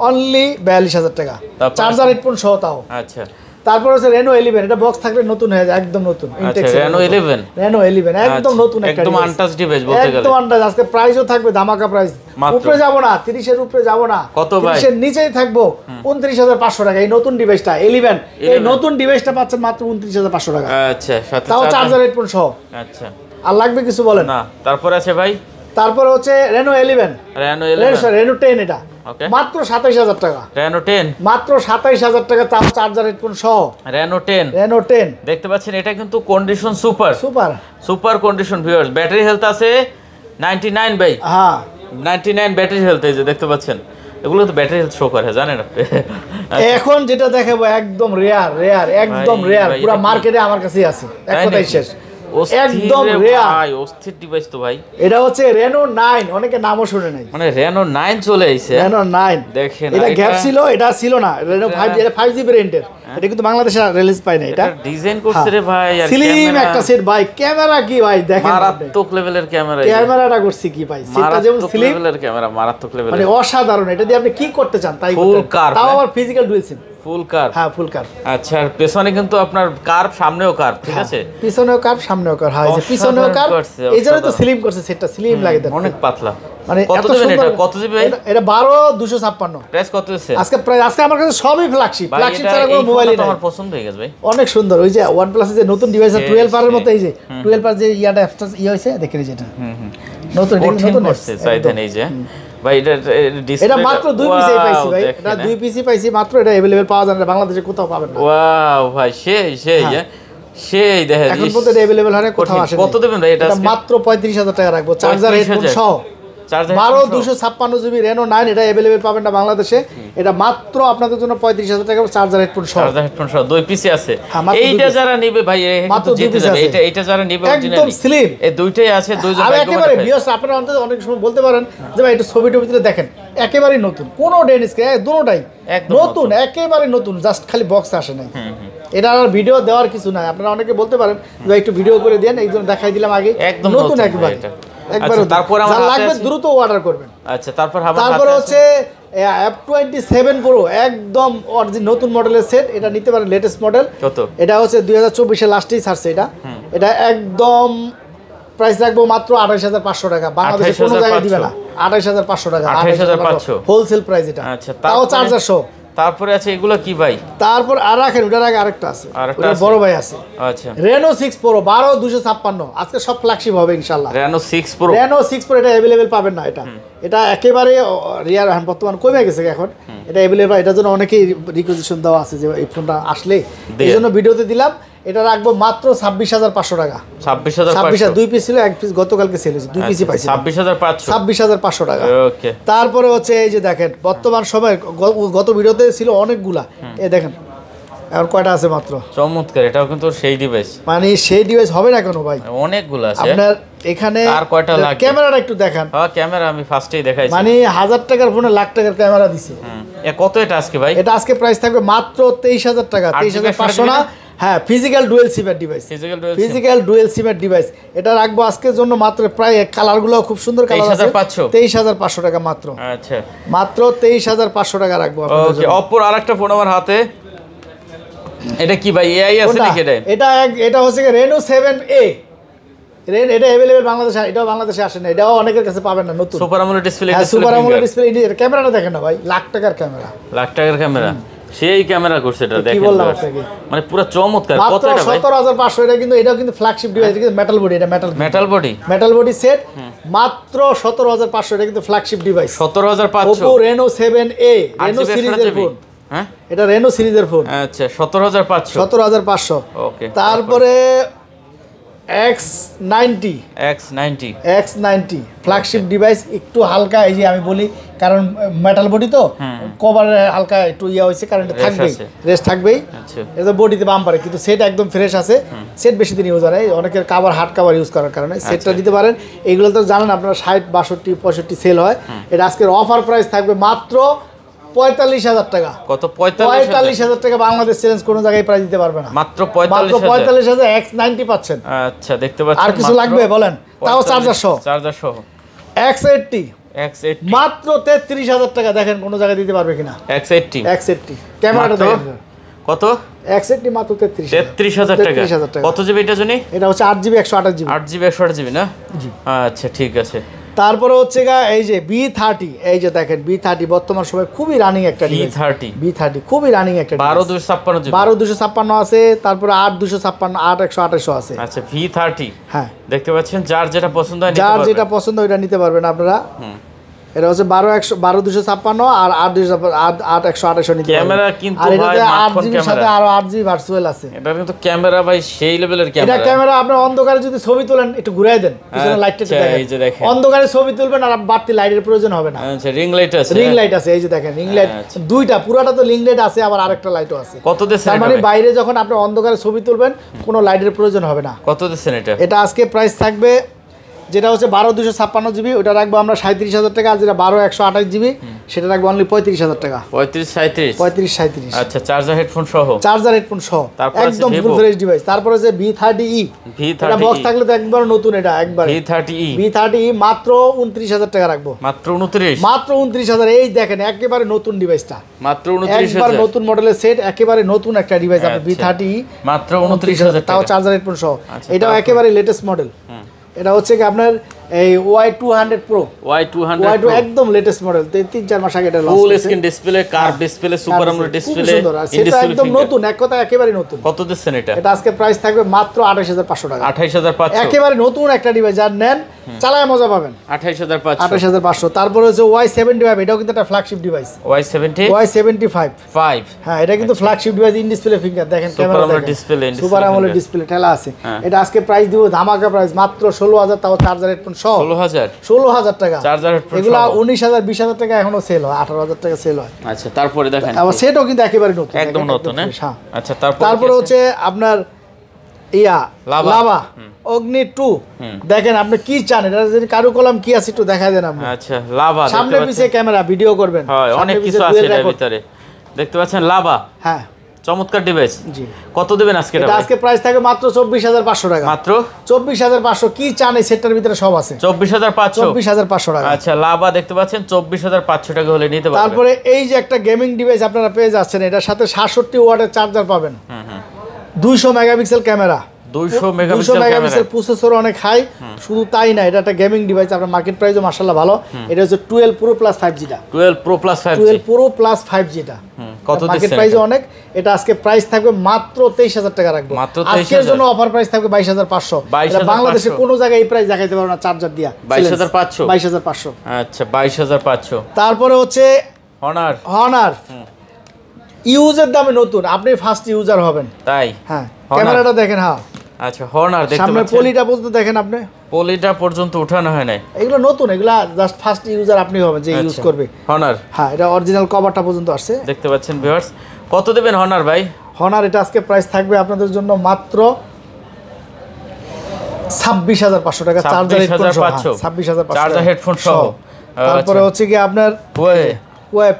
অনলি বিয়াল্লিশ হাজার টাকা। চার্জার হেডফোন সহ তাও। আচ্ছা। তারপর হচ্ছে রেনো ইলেভেন এটা বক্স থাকলে নতুন হয়ে যায় একদম নতুন আচ্ছা, Reno 11 রেনো ইলেভেন একদম আচ্ছা, নতুন একটা একদম untouched device বলতে গেলে। একদম আনটাচ আজকে প্রাইসও থাকবে ধামাকা প্রাইস উপরে যাব না তিরিশের উপরে যাব না। কত ভাই? 30 এর নিচেই থাকব উনত্রিশ হাজার পাঁচশো টাকা। এই নতুন ডিভাইসটা ইলেভেন এই নতুন ডিভাইসটা পাচ্ছেন মাত্র উনত্রিশ হাজার পাঁচশো টাকা। আচ্ছা সাথে তাও চার্জার চার্জার হেডফোন সহ। আচ্ছা। আর লাগবে কিছু বলেন? না তারপর আছে ভাই তারপর হচ্ছে Reno eleven Reno Reno ten এটা। মাত্র সাতাইশ হাজার টাকা। রেনো টেন মাত্র সাতাইশ হাজার টাকা চাপ চার্জার হেডফোন সহ। রেনো টেন রেনো টেন দেখতে পাচ্ছেন এটা কিন্তু condition super super super condition viewers battery health আছে 99 বাই হ্যাঁ। 99 ব্যাটারি হেলথ এই যে দেখতে পাচ্ছেন। এগুলো তো ব্যাটারি হেলথ শো করে জানেন আপনি। এখন যেটা দেখাবো একদম রেয়ার রেয়ার একদম রেয়ার পুরো মার্কেটে আমার কাছেই আছে। এক কথাই শেষ। একদম ভাই অস্থির ডিভাইস তো ভাই। এটা হচ্ছে রেনো নাইন অনেকে নামও শুনে নাই। মানে রেনো 9 চলে আইছে। রেনো নাইন দেখেন, এটা গ্যাপ ছিল এটা ছিল না। রেনো ফাইভ এটা ফাইভ জি ভেরিয়েন্টের এটা কিন্তু বাংলাদেশে রিলিজ পায় না এটা। ডিজাইন করছে রে ভাই আর স্লিম একটা সেট ভাই। ক্যামেরা কি ভাই? দেখেন আপনি। মারাত্মক লেভেলের ক্যামেরা ক্যামেরাটা করছি কি ভাই? সেটটা যেমন স্লিম লেভেলের ক্যামেরা মারাত্মক মানে অসাধারণ। এটা দিয়ে আপনি কি করতে চান তাই করতে তাও হ্যাঁ? আবার ফিজিক্যাল ডুয়েল সিম ফুল কার হ্যাঁ ফুল কার আচ্ছা আর পেছনে কিন্তু আপনার কার্ভ সামনেও কার্ভ ঠিক আছে? পিছনেও কার সামনেও কার হয় যে পিছনেও কার করছে, এই জন্য তো স্লিম করছে সেটটা স্লিম লাগে। অনেক পাতলা। মানে কত সুন্দর এটা? কত জিবি এটা- এটা বারো দুশো ছাপ্পান্ন। প্রাইস কত হচ্ছে আজকে প্রায় আজকে আমার কাছে সবই ফ্ল্যাগশিপ ফ্ল্যাগশিপ ছাড়া কোনো ফোনটা মোবাইলই আমার পছন্দ হয়ে গেছে ভাই। অনেক সুন্দর। ওই যে ওয়ান প্লাসের যে নতুন ডিভাইস সে- টুয়েলভ পারের মতো এই যে টুয়েলভ পার যে ইয়াটা ইয়ে হয়েছে দেখেন এই যে এটা। হুম হুম। নতুন করছে এই যে। ভাই এটা এটা মাত্র দুই পিসে পাইছি ভাই। এটা দুই পিসি পাইছি মাত্র এটা অ্যাভেলেবেল পাওয়া যায় না বাংলাদেশে কোথাও পাবেন না। ওয়াও ভাই সেই সেই হ্যাঁ। সেই দেখেন এখন পর্যন্ত হয় কোথাও। আসে কত দেবেন ভাই এটা মাত্র পঁয়ত্রিশ হাজার টাকা রাখব চার্জার হেডফোন সহ। বারো দুশো। ছাপ্পান্ন জিবি রেনো নাইন এটা অ্যাভেলেবেল পাবেন না বাংলাদেশে। এটা মাত্র আপনাদের জন্য পঁয়ত্রিশ হাজার টাকা চার্জার হেডফোন সহ। চার্জার হেডফোন সহ। দুই পিসি আছে। হ্যাঁ, মাত্র দুই এইটা যারা নেবে ভাই মাত্র দুই জিতে আছে। এটা এটা যারা নেবে একদম originally, এই দুইটাই আছে দুইজন আর একেবারে বিয়স আপনারা অন্তত অনেক সময় বলতে পারেন যে ভাই একটু ছবি টবিতে দেখেন। একেবারেই নতুন। কোনো ডেনিস দুটোটাই। নতুন। একেবারে নতুন। জাস্ট খালি বক্স আসে নাই। এটা আর ভিডিও দেওয়ার কিছু নাই। আপনারা অনেকে বলতে পারেন যে একটু ভিডিও করে দেন। একজন দেখাই দিলাম আগে। একদম নতুন একবারে। এটা। একবারে আচ্ছা, তারপর আমার লাগবে দ্রুত অর্ডার করবেন। আচ্ছা তারপর আমার হচ্ছে অ্যাপ টোয়েন্টি সেভেন প্রো একদম নতুন মডেলের সেট এটা নিতে পারেন লেটেস্ট মডেল কত? এটা হচ্ছে দুই হাজার চব্বিশে লাস্টেই ছাড়ছে এটা। এটা একদম প্রাইস রাখব মাত্র আঠাইশ হাজার পাঁচশো টাকা। বাংলাদেশে কোনো জায়গায় দিবে না। আঠাইশ হাজার পাঁচশো টাকা 28,500 হোলসেল প্রাইস এটা। আচ্ছা, তাও চার্জার তারপরে আছে এগুলো কি ভাই? তারপর আর রাখেন ওটার আগে আরেকটা আছে। আরেকটা বড় ভাই আছে। আচ্ছা। রেনো সিক্স প্রো বারো দুশো ছাপ্পান্ন। আজকে সব ফ্ল্যাগশিপ হবে ইনশাল্লাহ Reno six pro Reno six pro এটা অ্যাভেলেবেল পাবেন না এটা। এটা একেবারে রিয়ার এখন বর্তমান কমে গেছে এখন। এটা অ্যাভেলেবেল এটার জন্য অনেকেই রিকোয়েশন দেওয়া আছে যে এই ফোনটা আসলে। এই জন্য ভিডিওতে দিলাম। এটা রাখব মাত্র ছাব্বিশ হাজার পাঁচশো টাকা। ছাব্বিশ হাজার ছাব্বিশ দুই পিস ছিল এক পিস গতকালকে সেল হয়েছে দুই পিসই পাইছি ছাব্বিশ হাজার পাঁচশো। ছাব্বিশ হাজার পাঁচশো টাকা। তারপরে হচ্ছে এই যে দেখেন বর্তমান সময় গত ভিডিওতে ছিল অনেকগুলা। এই দেখেন এখন কয়টা আছে মাত্র? চমৎকার এটাও কিন্তু সেই ডিভাইস মানে সেই ডিভাইস হবে না কেন ভাই? অনেকগুলো আছে। আপনার এখানে আর কয়টা লাগবে? ক্যামেরাটা একটু দেখান। হ্যাঁ ক্যামেরা আমি ফার্স্টেই দেখাইছি। মানে টাকার ফোনে লাখ টাকার ক্যামেরা দিছে। এ কত এটা আজকে ভাই? এটা আজকে প্রাইস থাকবে মাত্র তেইশ হাজার টাকা আট তেইশ জিবি হাজার একশো পাঁচশো না আঠাশ হ্যাঁ ফিজিক্যাল ডুয়েল সিমের device physical dual physical dual সিমের ডিভাইস এটা রাখব আজকের জন্য মাত্র প্রায় কালারগুলো খুব সুন্দর কালার আছে। 23,500 তেইশ হাজার পাঁচশো টাকা মাত্র। আচ্ছা। মাত্র তেইশ হাজার পাঁচশো টাকা রাখব ওকে। অপর আরেকটা ফোন আমার হাতে। এটা কি ভাই এআই আছে নাকি এটা? এটা এক- এটা হচ্ছে রেনো সেভেন এ রেন এটা অ্যাভেলেবেল বাংলাদেশে এটাও বাংলাদেশে আসে না এটাও অনেকের কাছে পাবেন না নতুন। সুপার আমোলেড ডিসপ্লে হ্যাঁ সুপার আমোলেড ডিসপ্লে ক্যামেরাটা দেখেন না ভাই লাখ টাকার ক্যামেরা লাখ টাকার ক্যামেরা সেই ক্যামেরা করছে এটা দেখেন? মানে পুরো চমৎকার। কত এটা ভাই? সতেরো হাজার পাঁচশো এটা কিন্তু এটাও কিন্তু ফ্ল্যাগশিপ ডিভাইস কিন্তু মেটাল বডি এটা metal metal body metal body set মাত্র সতেরো হাজার পাঁচশো এটা কিন্তু ফ্ল্যাগশিপ ডিভাইস সতেরো হাজার পাঁচশো? Oppo Reno seven A Reno সিরিজের ফোন হ্যাঁ? এটা রেনো সিরিজের ফোন আচ্ছা সতেরো হাজার পাঁচশো। সতেরো হাজার পাঁচশো। ওকে। তারপরে X ninety X ninety X ninety flagship device একটু হালকা এই যে আমি বলি কারণ মেটাল বডি তো কভার হালকা একটু ইয়ে হয়েছে কারণ এটা থাকবেই আচ্ছা। এটা বডিতে বাম পারে কিন্তু সেট একদম ফ্রেশ আছে। সেট বেশি দিন ইউজ হয় অনেকের কাভার হার্ড কাভার ইউজ করার কারণে আচ্ছা। সেটটা দিতে পারেন। এগুলো তো জানেন আপনারা ষাট বাষট্টি পঁয়ষট্টি সেল হয়। এটা আজকের অফার প্রাইস থাকবে মাত্র পঁয়তাল্লিশ হাজার টাকা। কত? পঁয়তাল্লিশ হাজার। টাকা বাংলাদেশ চ্যালেঞ্জ কোনো জায়গায় প্রাইস দিতে পারবে না। মাত্র পঁয়তাল্লিশ হাজার। পঁয়তাল্লিশ হাজার এক্স নাইনটি পাচ্ছেন আচ্ছা দেখতে পাচ্ছেন আর কিছু লাগবে? বলেন। তাও চার্জার সহ। চার্জার সহ এক্স এইটটি মাত্র তেত্রিশ হাজার টাকা দেখেন কোনো জায়গায় দিতে পারবে কিনা। এক্স এইটটি এক্স এইটটি ক্যামেরাটা দেখেন। কত? মাত্র তেত্রিশ তেত্রিশ হাজার টাকা। কত জিবি এটা জানি? এটা হচ্ছে আট জিবি একশো আঠাশ জিবি। আট জিবি একশো আট জিবি না। আচ্ছা ঠিক আছে। তারপরে হচ্ছে গা এই যে বি থার্টি এই যে দেখেন বি থার্টি বর্তমান সময় খুবই রানিং একটা বি থার্টি বি থার্টি খুবই রানিং একটা বারো দুশো ছাপ্পান্ন বারো দুশো ছাপ্পান্ন আছে তারপরে আট দুশো ছাপ্পান্ন আট একশো আঠাশো আছে। আচ্ছা ভি থার্টি হ্যাঁ। দেখতে পাচ্ছেন যার যেটা পছন্দ হয় যার যেটা পছন্দ ওইটা নিতে পারবেন আপনারা। হুম। এটা হচ্ছে বারো একশো বারো দুশো ছাপ্পান্ন আর আট দুশো আট একশো আঠাশো ক্যামেরা কিন্তু আর এটাতে আট জিবির সাথে আরও আট জিবি ভার্চুয়াল আছে। এটা কিন্তু ক্যামেরা ভাই সেই লেভেলের এটা ক্যামেরা। ক্যামেরা আপনার অন্ধকারে যদি ছবি তোলেন একটু ঘুরাই দেন পিছনে লাইটটা একটু আচ্ছা, দেখেন। এই যে দেখেন। অন্ধকারে ছবি তুলবেন আর বাড়তি লাইটের প্রয়োজন হবে না। আচ্ছা রিং লাইট আছে রিং লাইট আছে এই যে দেখেন রিং লাইট আচ্ছা। দুইটা পুরাটা তো রিং লাইট আছে আবার আরেকটা লাইটও আছে। কত দিচ্ছেন তার মানে বাইরে যখন আপনি অন্ধকারে ছবি তুলবেন কোনো লাইটের প্রয়োজন হবে না। কত দিচ্ছেন এটা? এটা আজকে প্রাইস থাকবে যেটা হচ্ছে বারো দুশো ছাপ্পান্ন জিবি ওটা রাখব আমরা সাঁত্রিশ হাজার টাকা আর যেটা বারো একশো আঠাশ জিবি সেটা রাখব অনলি পঁয়ত্রিশ হাজার টাকা। পঁয়ত্রিশ সাঁত্রিশ? পঁয়ত্রিশ সাঁত্রিশ। আচ্ছা চার্জার হেডফোন সহ? চার্জার হেডফোন সহ। একদম ফুল ফ্রেশ ডিভাইস তারপরে যে ভি থার্টি ই এটা বক্স থাকলে তো একবার নতুন এটা একবার। V thirty E V thirty E মাত্র উনত্রিশ হাজার টাকা রাখব। মাত্র উনত্রিশ? মাত্র উনত্রিশ হাজার। এই দেখেন একেবারে নতুন ডিভাইসটা মাত্র উনত্রিশ একবার নতুন মডেলের সেট একেবারে নতুন একটা ডিভাইস আপনি ভি আচ্ছা। থার্টি মাত্র উনত্রিশ হাজার তাও চার্জার হেডফোন সহ। আচ্ছা, এটাও একেবারে লেটেস্ট মডেল এটা হচ্ছে কি আপনার এই Y two hundred pro Y two hundred একদম লেটেস্ট মডেল তিন চার মাস আগে এটা ফুল স্ক্রিন ডিসপ্লে কার ডিসপ্লে সুপার আমোলেড ডিসপ্লে সেটা একদম নতুন এক কথা একেবারে নতুন। কত দিচ্ছেন এটা? এটা আজকে প্রাইস থাকবে মাত্র আঠাশ হাজার পাঁচশো টাকা। আঠাইশ হাজার পাঁচশো? একেবারে নতুন একটা ডিভাইস যার নেন চালায় মজা পাবেন। আঠাইশ হাজার পাঁচশো। আঠাশ হাজার পাঁচশো। তারপরে হচ্ছে ওয়াই সেভেন্টি ফাইভ এটাও কিন্তু একটা flagship device Y seventy Y seventy five five হ্যাঁ এটা কিন্তু flagship device in display finger দেখেন ক্যামেরা display, সুপার আমলের ডিসপ্লে ঠেলা আছে। হ্যাঁ। এটা আজকে প্রাইস দিব ধামাকা প্রাইস মাত্র ষোলো হাজার তাও চার্জার হেডফোন ষোলো হাজার? ষোলো হাজার টাকা। উনিশ হাজার বিশ হাজার টাকা এখনও সেল হয় আঠারো হাজার টাকা সেল হয়। আচ্ছা তারপরে দেখেন আবার সেটাও কিন্তু একেবারে নতুন একদম নতুন হ্যাঁ? হ্যাঁ। আচ্ছা তারপর হচ্ছে আপনার ইয়া লাভা। অগ্নি টু। দেখেন আপনি কি চান এটা যদি কারু কলাম কি আছে একটু দেখা দেন আপনি। আচ্ছা লাভা সামনে পিছে ক্যামেরা ভিডিও করবেন। অনেক কিছু আছে এটার ভিতরে। দেখতে পাচ্ছেন লাভা। হ্যাঁ। চমৎকার ডিভাইস জি। কত দেবেন আজকে এটা আজকে প্রাইস থাকে মাত্র চব্বিশ হাজার পাঁচশো টাকা। মাত্র? চব্বিশ হাজার পাঁচশো কি চান এই সেটটার ভিতরে সব আছে। চব্বিশ হাজার পাঁচশো? চব্বিশ হাজার পাঁচশো টাকা। আচ্ছা লাভা দেখতে পাচ্ছেন চব্বিশ হাজার পাঁচশো টাকা হলে নিতে পারবেন। তারপরে এই যে একটা গেমিং ডিভাইস আপনারা পেয়ে যাচ্ছেন এটার সাথে সাতষট্টি ওয়াটের চার্জার পাবেন। হুম হুম। দুইশো মেগাপিক্সেল ক্যামেরা। দুইশো দুইশো মেগাপিক্সেল ক্যামেরা। প্রসেসর অনেক হাই শুধু তাই না এটা একটা গেমিং ডিভাইস আপনার মার্কেট প্রাইসও মার্শাল্লাহ ভালো। এটা হচ্ছে twelve pro plus five জিটা twelve pro plus five twelve pro plus five জিটা কত মার্কেট দিচ্ছেন অনেক এটা আজকে প্রাইস থাকবে মাত্র তেইশ হাজার টাকা রাখব। মাত্র আজকের জন্য অফার প্রাইস থাকবে বাইশ হাজার পাঁচশো। 22,500 বাংলাদেশে কোনো জায়গায় এই প্রাইস দেখাইতে পারব না চার্জার দিয়া। 22,500 বাইশ হাজার পাঁচশো। আচ্ছা বাইশ হাজার পাঁচশো। তারপরে হচ্ছে হনার ইউজের দামে নতুন আপনি ফার্স্ট ইউজার হবেন। তাই? হ্যাঁ ক্যামেরাটা দেখেন হ্যাঁ। আচ্ছা হর্নার দেখতে সামনে পলিটা পর্যন্ত দেখেন আপনি। পলিটা পর্যন্ত উঠানো হয় নাই। এগুলো নতুন এগুলা জাস্ট ফার্স্ট ইউজার আপনি হবেন যে ইউজ আচ্ছা। করবে। হর্নার হ্যাঁ এটা অরিজিনাল কভারটা পর্যন্ত আসছে। দেখতে পাচ্ছেন ভিউয়ার্স কত দেবেন হর্নার ভাই? হনার এটা আজকে প্রাইস থাকবে আপনাদের জন্য মাত্র ছাব্বিশ হাজার পাঁচশো টাকা চার্জার হেডফোন ছাব্বিশ হাজার Charger headphone সহ। তারপরে আচ্ছা। হচ্ছে কি আপনার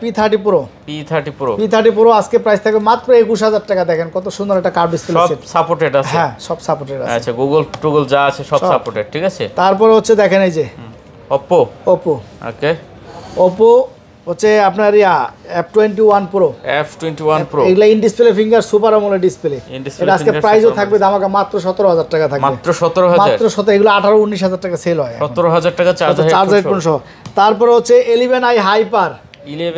P thirty pro P thirty pro P thirty pro আজকে প্রাইস থাকবে মাত্র একুশ হাজার টাকা। দেখেন কত সুন্দর একটা কার্ড ডিসপ্লে সব সাপোর্টেড আছে। হ্যাঁ সব সাপোর্টেড আছে। আচ্ছা গুগল টুগল যা আছে সব সব। সাপোর্টেড ঠিক আছে? তারপরে হচ্ছে দেখেন এই যে। ওপ্পো ওপো ওকে ওপো হচ্ছে আপনার yeah F twenty one pro F twenty one pro এগুলা in display finger super display এটা আজকে finger প্রাইসও থাকবে দামাকা মাত্র সতেরো হাজার টাকা থাকবে। মাত্র সতেরো হাজার? মাত্র সতেরো এগুলো আঠারো উনিশ হাজার টাকা সেল হয় সতেরো হাজার টাকা চার্জার চার্জার হেডফোন সহ তারপরে হচ্ছে এলিভেন আই হাইপার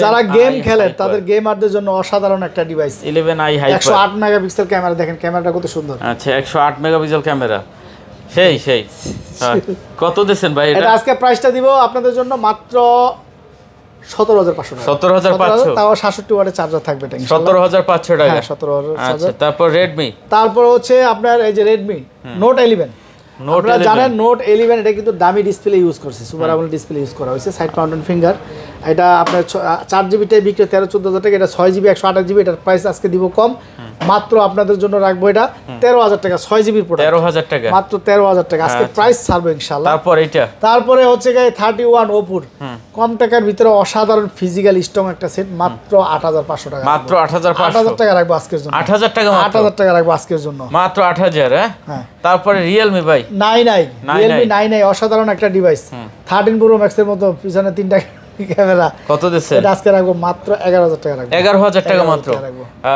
যারা গেম খেলেন তাদের গেমারদের জন্য অসাধারণ একটা ডিভাইস ইলেভেন আই একশো হাইপার আট মেগাপিক্সেল ক্যামেরা দেখেন ক্যামেরাটা কত সুন্দর। আচ্ছা একশো আট মেগাপিক্সেল ক্যামেরা সেই সেই। হ্যাঁ। কত দিচ্ছেন ভাই এটা? আজকে প্রাইসটা দিব আপনাদের জন্য মাত্র সতেরো হাজার পাঁচশো 17,500 তাও সাতষট্টি ওয়াটের চার্জার থাকবে সতেরো হাজার পাঁচশো টাকা? হ্যাঁ সতেরো হাজার আচ্ছা তারপর রেডমি তারপর হচ্ছে আপনার এই যে রেডমি নোট ইলেভেন Note আপনারা জানেন নোট ইলেভেন এটা কিন্তু দামি ডিসপ্লে ইউজ করছে সুপার আমল ডিসপ্লে ইউজ করা হয়েছে সাইড মাউন্টেন ফিঙ্গার এটা আপনার চার জিবিটাই বিক্রি তেরো চোদ্দ হাজার টাকা। এটা ছয় জিবি একশো আঠাশ জিবি এটার প্রাইস আজকে দিব কম। মাত্র আপনাদের জন্য রাখব এটা তেরো হাজার টাকা ছয় জিবির প্রোডাক্ট তেরো হাজার টাকা। মাত্র তেরো হাজার টাকা। আজকে আচ্ছা। প্রাইস ছাড়বো ইনশাল্লাহ তারপর এইটা? তারপরে হচ্ছে গায়ে থার্টি ওয়ান ওপুর কম টাকার ভিতরে অসাধারণ ফিজিক্যাল স্ট্রং একটা সেট মাত্র আট হাজার পাঁচশো টাকা মাত্র আট হাজার আট হাজার টাকা রাখব আজকের জন্য। আট হাজার টাকা আট হাজার টাকা রাখব আজকের জন্য। মাত্র আট হাজার হ্যাঁ? হ্যাঁ। তারপরে রিয়েলমি ভাই? নাই নাই। রিয়েলমি। নাই। নাই অসাধারণ একটা ডিভাইস থার্টিন প্রো ম্যাক্সের মতো পিছনে তিনটা ক্যামেরা। কত দিচ্ছেন এটা আজকে রাখব মাত্র এগারো হাজার টাকা রাখব। এগারো হাজার টাকা মাত্র?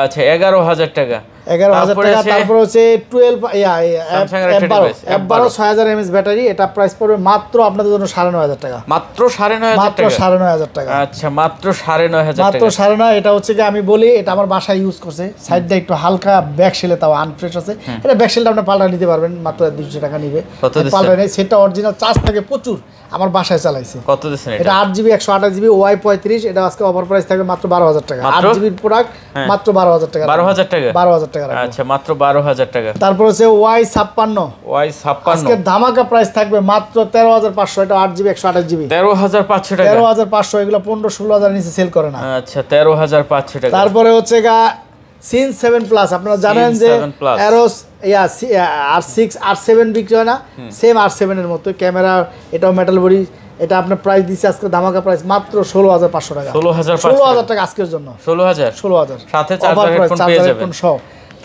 আচ্ছা এগারো হাজার টাকা। এগারো হাজার তারপরে টাকা তারপর হচ্ছে এমএস ব্যাটারি এটা প্রাইস পড়বে মাত্র আপনাদের জন্য টাকা। মাত্র মাত্র টাকা? আচ্ছা মাত্র মাত্র এটা কি আমি বলি এটা আমার বাসায় ইউজ করছে। সাইডটা একটু হালকা ব্যাক তাও আনফ্রেশ আছে। এটা ব্যাক আপনি পাল্টা নিতে পারবেন মাত্র দুশো টাকা নিবে। পাল্টা নেই সেটা অরিজিনাল চার্জ থাকে প্রচুর। আমার বাসায় চালাইছে। কত দিচ্ছেন এটা? আট জিবি একশো আঠাশ জিবি ওয়াই পঁয়ত্রিশ এটা আজকে অফার প্রাইস থাকবে মাত্র বারো হাজার টাকা। আট? জিবির প্রোডাক্ট হ্যাঁ। মাত্র বারো হাজার টাকা বারো হাজার টাকা? বারো হাজার টাকা আচ্ছা মাত্র বারো হাজার টাকা। তারপর হচ্ছে ওয়াই ছাপ্পান্ন। ওয়াই ছাপ্পান্ন। আজকে ধামাকা প্রাইস থাকবে মাত্র তেরো হাজার পাঁচশো এটা আট জিবি একশো আঠাশ জিবি। তেরো হাজার পাঁচশো টাকা। তেরো হাজার পাঁচশো এগুলো পনেরো ষোলো হাজার নিচে সেল করে না। আচ্ছা তেরো হাজার পাঁচশো টাকা। তারপরে হচ্ছে গা সিন সেভেন প্লাস আপনারা জানেন যে অ্যারোস ইয়া আর সিক্স আর সেভেন বিক্রি হয় না। সেম আর সেভেনের মতো ক্যামেরা এটাও মেটাল বডি এটা আপনার প্রাইস দিচ্ছে আজকে ধামাকা প্রাইস মাত্র ষোলো হাজার পাঁচশো টাকা। 16,500 ষোলো হাজার টাকা। আজকের জন্য। ষোলো হাজার। ষোলো হাজার। সাথে চার্জার হেডফোন সহ।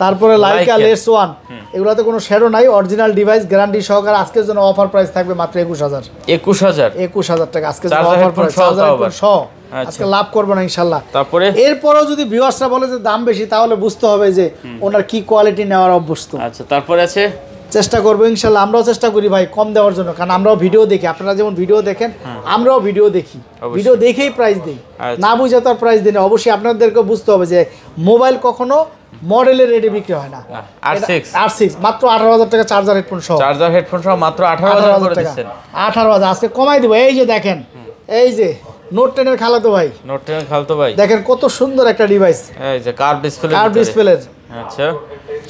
তারপরে লাইকা লেস ওয়ান এগুলোতে কোনো শ্যাডো নাই অরিজিনাল ডিভাইস গ্যারান্টি সহকারে আজকের জন্য অফার প্রাইস থাকবে মাত্র একুশ হাজার। একুশ হাজার? একুশ হাজার টাকা আজকে Charger অফার প্রাইস সহ আচ্ছা। আজকে লাভ করব না ইনশাল্লাহ। তারপরে? এরপরেও যদি ভিউয়ার্সরা বলে যে দাম বেশি তাহলে বুঝতে হবে যে ওনার কি কোয়ালিটি নেওয়ার অভ্যস্ত। আচ্ছা তারপরে আছে? চেষ্টা করব ইনশাল্লাহ আমরাও চেষ্টা করি ভাই কম দেওয়ার জন্য কারণ আমরাও ভিডিও দেখি। আপনারা যেমন ভিডিও দেখেন আমরাও ভিডিও দেখি। ভিডিও দেখেই প্রাইস দিই। আচ্ছা। না বুঝে তো আর প্রাইস দিই না। অবশ্যই আপনাদেরকে বুঝতে হবে যে মোবাইল কখনো মডেলের রেটে বিক্রি হয় না। আর সিক্স মাত্র আঠারো হাজার টাকা চার্জার হেডফোন সহ। চার্জার হেডফোন সহ মাত্র আঠারো হাজার টাকা। আঠারো হাজার আজকে কমাই দেবো। এই যে দেখেন এই যে নোট টেনের খালা তো ভাই। নোট টেন খালাতো ভাই। দেখেন কত সুন্দর একটা ডিভাইস এই যে কার্ভ ডিসপ্লে কার্ভ ডিসপ্লে আচ্ছা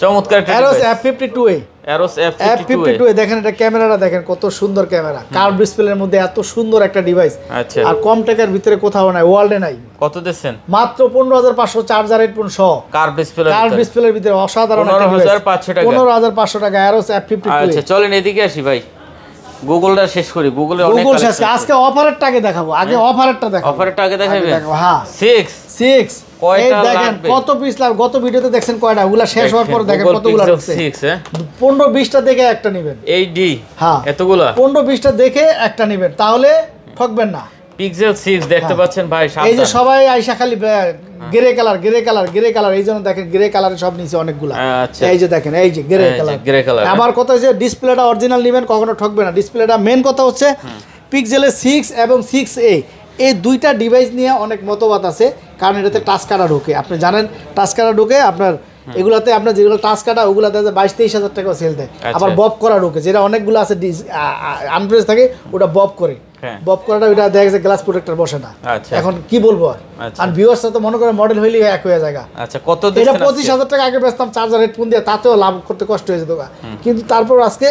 চমৎকার একটা Arrows F fifty two A Arrows F F fifty two A দেখেন এটা ক্যামেরাটা দেখেন কত সুন্দর ক্যামেরা। কার ডিসপ্লের মধ্যে এত সুন্দর একটা ডিভাইস আচ্ছা। আর কম টাকার ভিতরে কোথাও নাই ওয়ার্ল্ডে নাই। কত দিচ্ছেন? মাত্র পনেরো হাজার পাঁচশো চার্জার হেডফোন সহ। কার ডিসপ্লে কার ডিসপ্লের ভিতরে। অসাধারণ একটা 15,500 টাকা। টাকা অ্যারোস এফ ফিফটি টু আচ্ছা চলেন এদিকে আসি ভাই। গুগলটা শেষ করি। গুগলে অনেক গুগল শেষ। আজকে অফারেরটাকে দেখাবো। আগে অফারেরটা দেখাবো। অফারেরটা আগে দেখাবেন দেখাবো, হ্যাঁ। সিক্স সিক্স কয়টা দেখেন কত পিস লাভ গত ভিডিওতে দেখছেন কয়টা? ওগুলা শেষ হওয়ার পর দেখেন কতগুলো রাখছে সিক্স হ্যাঁ? পনেরো বিশটা দেখে একটা নেবেন। এই ডি হ্যাঁ। এতগুলা? পনেরো বিশটা দেখে একটা নেবেন। তাহলে ঠকবেন না। পিক্সেল সিক্স দেখতে পাচ্ছেন ভাই এই যে সবাই আইসা খালি grey colour grey colour grey colour এই জন্য দেখেন গ্রে সব নিচে অনেকগুলা। আচ্ছা। এই যে দেখেন এই যে গ্রে যে কালার হ্যাঁ। আবার কথা হচ্ছে ডিসপ্লেটা অরিজিনাল নেবেন কখনো ঠকবে না। ডিসপ্লেটা মেন কথা হচ্ছে পিক্সেলের সিক্স এবং সিক্স এ এই দুইটা ডিভাইস নিয়ে অনেক মতবাদ আছে কারণ এটাতে টাচ কাটা ঢোকে। আপনি জানেন টাচ কাটা ঢোকে আপনার এগুলাতে আপনার যেগুলো টাচ কাটা ওগুলাতে বাইশ তেইশ হাজার টাকা সেল দেয়। আচ্ছা। আবার বব করা ঢোকে যেটা অনেকগুলো আছে আনপ্রেস থাকে ওটা বব করে। হ্যাঁ। বব করাটা ওইটা দেখা যাচ্ছে গ্লাস প্রোটেক্টর বসে না। আচ্ছা। এখন কি বলব আর? আচ্ছা। ভিউয়ার্সরা তো মনে করে মডেল হইলে এক হয়ে আচ্ছা কত এটা পঁচিশ হাজার টাকা আগে বেচতাম চার্জার হেডফোন দিয়ে তাতেও লাভ করতে কষ্ট হয়ে যেত কিন্তু তারপর আজকে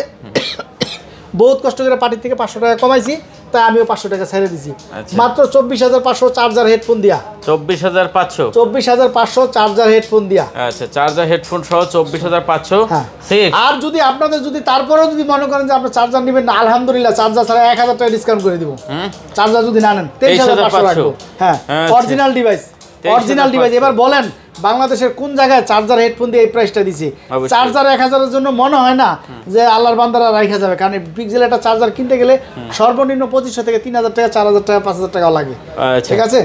বহুত কষ্ট করে পার্টি থেকে পাঁচশো টাকা কমাইছি। তাই আমিও পাঁচশো টাকা ছেড়ে দিছি। আচ্ছা। মাত্র চব্বিশ হাজার পাঁচশো চার্জার হেডফোন দিয়া। চব্বিশ হাজার পাঁচশো? চব্বিশ হাজার পাঁচশো চার্জার হেডফোন দিয়া। আচ্ছা চার্জার হেডফোন সহ চব্বিশ হাজার পাঁচশো? হ্যাঁ। আর যদি আপনাদের যদি তারপরেও যদি মনে করেন যে আপনার চার্জার নেবেন না আলহামদুলিল্লাহ চার্জার ছাড়া এক হাজার টাকা ডিসকাউন্ট করে দিব। চার্জার যদি না নেন তেইশ হাজার পাঁচশো 23,500 হ্যাঁ। অরিজিনাল ডিভাইস অরিজিনাল ডিভাইস এবার বলেন বাংলাদেশের কোন জায়গায় চার্জার হেডফোন দিয়ে এই প্রাইসটা দিছি? চার্জার এক হাজারের জন্য মনে হয় না যে আল্লাহর বান্দারা রাখা যাবে কারণ পিক্সেল একটা চার্জার কিনতে গেলে সর্বনিম্ন পঁচিশশো থেকে তিন হাজার টাকা চার হাজার টাকা পাঁচ হাজার টাকা লাগে। আচ্ছা। ঠিক আছে?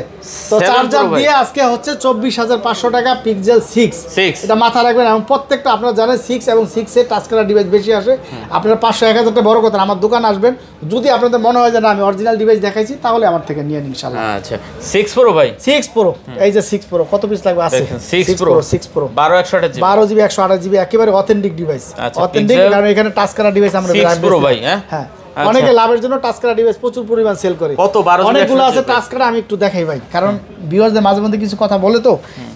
তো চার্জার দিয়ে আজকে হচ্ছে চব্বিশ হাজার পাঁচশো টাকা পিক্সেল সিক্স। এটা মাথা রাখবেন এবং প্রত্যেকটা আপনারা জানেন সিক্স এবং সিক্সের টাচ করা ডিভাইস বেশি আসে। আপনারা পাঁচশো এক হাজারটা বড় কথা আমার দোকান আসবেন। যদি আপনাদের মনে হয় যে না আমি অরিজিনাল ডিভাইস দেখাইছি তাহলে আমার থেকে নিয়ে নিন ইনশাল্লাহ আচ্ছা। সিক্স প্রো ভাই? সিক্স প্রো এই যে সিক্স প্রো কত পিস লাগবে? আছে। দেখেন, 6 Pro। সিক্স প্রো বারো একশো বারো জিবি একশো আঠাশ জিবি একেবারে অথেন্টিক ডিভাইস অথেন্টিক কারণ এখানে টাচ করা ডিভাইস আমরা 6 Pro ভাই, হ্যাঁ? আচ্ছা। অনেকে লাভের জন্য টাচ করা ডিভাইস প্রচুর পরিমাণ সেল করে। কত? 12 জিবি অনেকগুলো আছে জিবি? টাচ করা আমি একটু দেখাই ভাই। কারণ ভিউয়ারদের মাঝে মধ্যে কিছু কথা বলে তো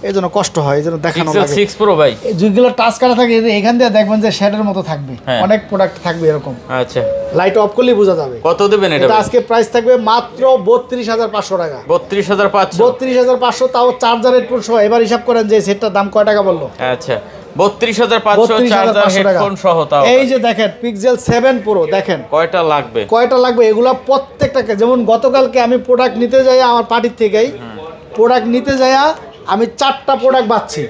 এই জন্য কষ্ট হয় এই জন্য দেখানো লাগে। সিক্স প্রো ভাই। এই যেগুলো টাচ করা থাকে এখান দিয়ে দেখবেন যে শেডের মতো থাকবে। হ্যাঁ। অনেক প্রোডাক্ট থাকবে এরকম। আচ্ছা। লাইট অফ করলেই বোঝা যাবে। কত দেবেন এটা এটা আজকে প্রাইস থাকবে মাত্র বত্রিশ হাজার পাঁচশো টাকা। বত্রিশ হাজার পাঁচশো। বত্রিশ হাজার পাঁচশো তাও চার্জার হেডফোন সহ। এবার হিসাব করেন যে সেটটার দাম কয় টাকা বলল? আচ্ছা। এই যে দেখেন পিক্সেল সেভেন প্রো দেখেন। কয়টা লাগবে? কয়টা লাগবে? এগুলা প্রত্যেকটাকে যেমন গতকালকে আমি প্রোডাক্ট নিতে যাই আমার পার্টির থেকেই প্রোডাক্ট নিতে যাইয়া আমি চারটা প্রোডাক্ট পাচ্ছি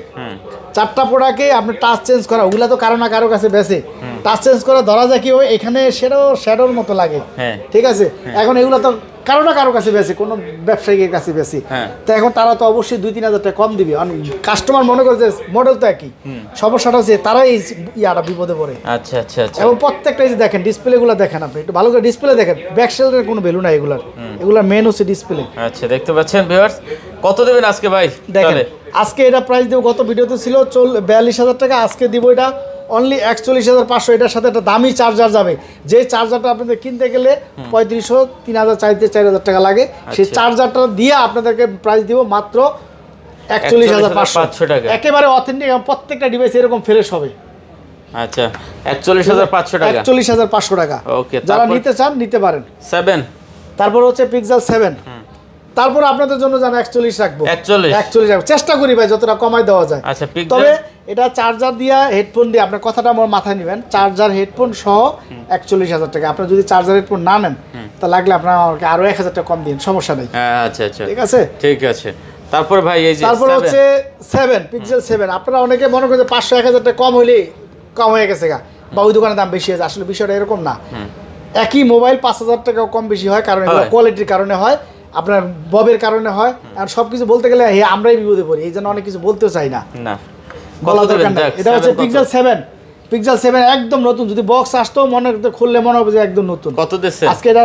চারটা প্রোডাক্টে আপনি টাচ চেঞ্জ করা ওগুলা তো কারও না কারও কাছে বেছে টাচ চেঞ্জ করা ধরা যায় কি হয় এখানে সেটাও শ্যাডোর মতো লাগে। হ্যাঁ। ঠিক আছে? এখন এগুলো তো কারও না কারও কাছে বেশি কোনো ব্যবসায়ীর কাছে বেশি। হ্যাঁ। তো এখন তারা তো অবশ্যই দুই তিন হাজার টাকা কম দিবে। কাস্টমার মনে করে যে মডেল তো একই। সমস্যাটা হচ্ছে তারাই এই ইয়াটা বিপদে পড়ে। আচ্ছা আচ্ছা আচ্ছা। এবং প্রত্যেকটা এই যে দেখেন ডিসপ্লেগুলো দেখেন আপনি। একটু ভালো করে ডিসপ্লে দেখেন। ব্যাক সেলের কোনো ভ্যালু নাই এগুলার। এগুলার মেন হচ্ছে ডিসপ্লে আচ্ছা দেখতে পাচ্ছেন ভিউয়ার্স কত দেবেন আজকে ভাই? দেখেন আজকে এটা প্রাইস দেবো গত ভিডিওতে ছিল চল বিয়াল্লিশ হাজার টাকা আজকে দিব এটা অনলি একচল্লিশ হাজার পাঁচশো। এটার সাথে একটা দামি চার্জার যাবে। যে চার্জারটা আপনাদের কিনতে গেলে পঁয়ত্রিশশো তিন হাজার চাইতে চার হাজার টাকা লাগে। সেই আচ্ছা। চার্জারটা দিয়ে আপনাদেরকে প্রাইস দিব মাত্র একচল্লিশ হাজার পাঁচশো। 41,500 টাকা। একেবারে অথেন্টিক প্রত্যেকটা ডিভাইস এরকম ফ্রেশ হবে। আচ্ছা একচল্লিশ হাজার পাঁচশো টাকা। একচল্লিশ হাজার পাঁচশো টাকা। Okay, যারা নিতে চান নিতে পারেন। সেভেন তারপর হচ্ছে পিক্সেল সেভেন তারপর আপনাদের জন্য জানা একচল্লিশ রাখব। একচল্লিশ? রাখব। চেষ্টা করি ভাই যতটা কমাই দেওয়া যায়। আচ্ছা তবে এটা চার্জার দিয়ে হেডফোন দিয়ে আপনার কথাটা আমার মাথায় নেবেন। চার্জার হেডফোন সহ একচল্লিশ হাজার টাকা। আপনার যদি চার্জার হেডফোন না নেন তা লাগলে আপনার আমাকে আরও এক হাজার টাকা কম দিন সমস্যা নেই। হ্যাঁ আচ্ছা আচ্ছা। ঠিক আছে? ঠিক আছে। তারপর ভাই এই যে তারপর হচ্ছে সেভেন পিক্সেল সেভেন আপনারা অনেকে মনে করেন যে পাঁচশো এক হাজার টাকা কম হইলে কম হয়ে গেছে গা। বা ওই দোকানের দাম বেশি আছে আসলে বিষয়টা এরকম না। একই মোবাইল পাঁচ হাজার টাকা কম বেশি হয় কারণ কোয়ালিটির কারণে হয়। আপনার ববের কারণে হয়। আর সব কিছু বলতে গেলে হে আমরাই বিপদে পড়ি। এই জন্য অনেক কিছু বলতেও চাই না। বলা দরকার এটা হচ্ছে? পিক্সেল সেভেন পিক্সেল সেভেন একদম নতুন। যদি বক্স আসতো মনে করতে খুললে মনে হবে যে একদম নতুন। কত আজকে এটা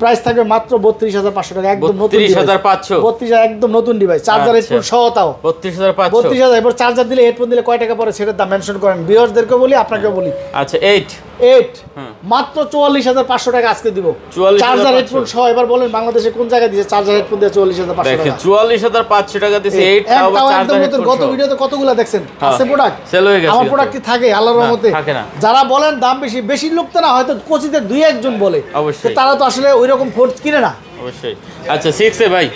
প্রাইস থাকবে মাত্র বত্রিশ হাজার পাঁচশো টাকা। একদম নতুন 32,500 বত্রিশ একদম নতুন ডিভাইস চার্জার। হেডফোন সহ তাও। বত্রিশ হাজার পাঁচশো? বত্রিশ হাজার এরপর চার্জার দিলে হেডফোন দিলে কয় টাকা পরে সেটার দাম মেনশন করেন। বিয়ার্সদেরকে বলি আপনাকে বলি। আচ্ছা এইট এইট মাত্র চুয়াল্লিশ হাজার পাঁচশো টাকা আজকে দিব। 44,500 চার্জার হেডফোন সহ এবার বলেন বাংলাদেশে কোন জায়গায় দিয়েছে? চার্জার হেডফোন দিয়ে চুয়াল্লিশ হাজার পাঁচশো দেখেন টাকা। চুয়াল্লিশ হাজার পাঁচশো টাকা দিচ্ছে এইট একদম নতুন। গত ভিডিওতে কতগুলো দেখছেন? আছে প্রোডাক্ট হয়ে গেছে। আমার প্রোডাক্ট কি থাকে? আল্লাহর রহমতে। যারা বলেন দাম বেশি বেশি লোক তো না হয়তো কোচিতে দুই একজন বলে। অবশ্যই। তারা তো আসলে ওই রকম ফোর্স কিনে না। অবশ্যই। আচ্ছা সিক্স এ ভাই।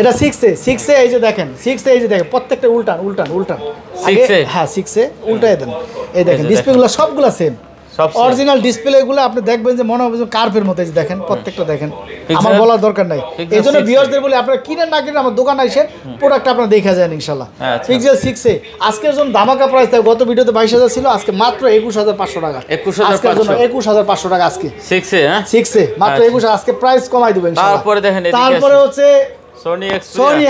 এটা সিক্সে সিক্সে এই যে দেখেন সিক্সে এই যে দেখেন প্রত্যেকটা উল্টান উল্টান উল্টান। হ্যাঁ সিক্সে উল্টাই দেন। এই দেখেন ডিসপ্লেগুলো সবগুলো সেম। অরিজিনাল ডিসপ্লেগুলো আপনি দেখবেন যে মনে হবে কার্ভের মতো এই দেখেন প্রত্যেকটা দেখেন। আমার বলার দরকার নাই। এই জন্য 6 ভিউয়ারদের বলি আপনারা কিনেন না কিনেন আমার দোকানে আসেন প্রোডাক্ট আপনারা দেখে যান ইনশাল্লাহ। আচ্ছা। পিক্সেল সিক্সে আজকের জন্য ধামাকা প্রাইস থাকে গত ভিডিওতে বাইশ হাজার ছিল আজকে মাত্র একুশ হাজার পাঁচশো টাকা। 21,500 আজকের জন্য একুশ হাজার পাঁচশো টাকা আজকে। সিক্স হ্যাঁ? সিক্সে মাত্র আচ্ছা। একুশ আজকে প্রাইস কমাই দেবেন তারপরে দেখেন তারপরে হচ্ছে Sony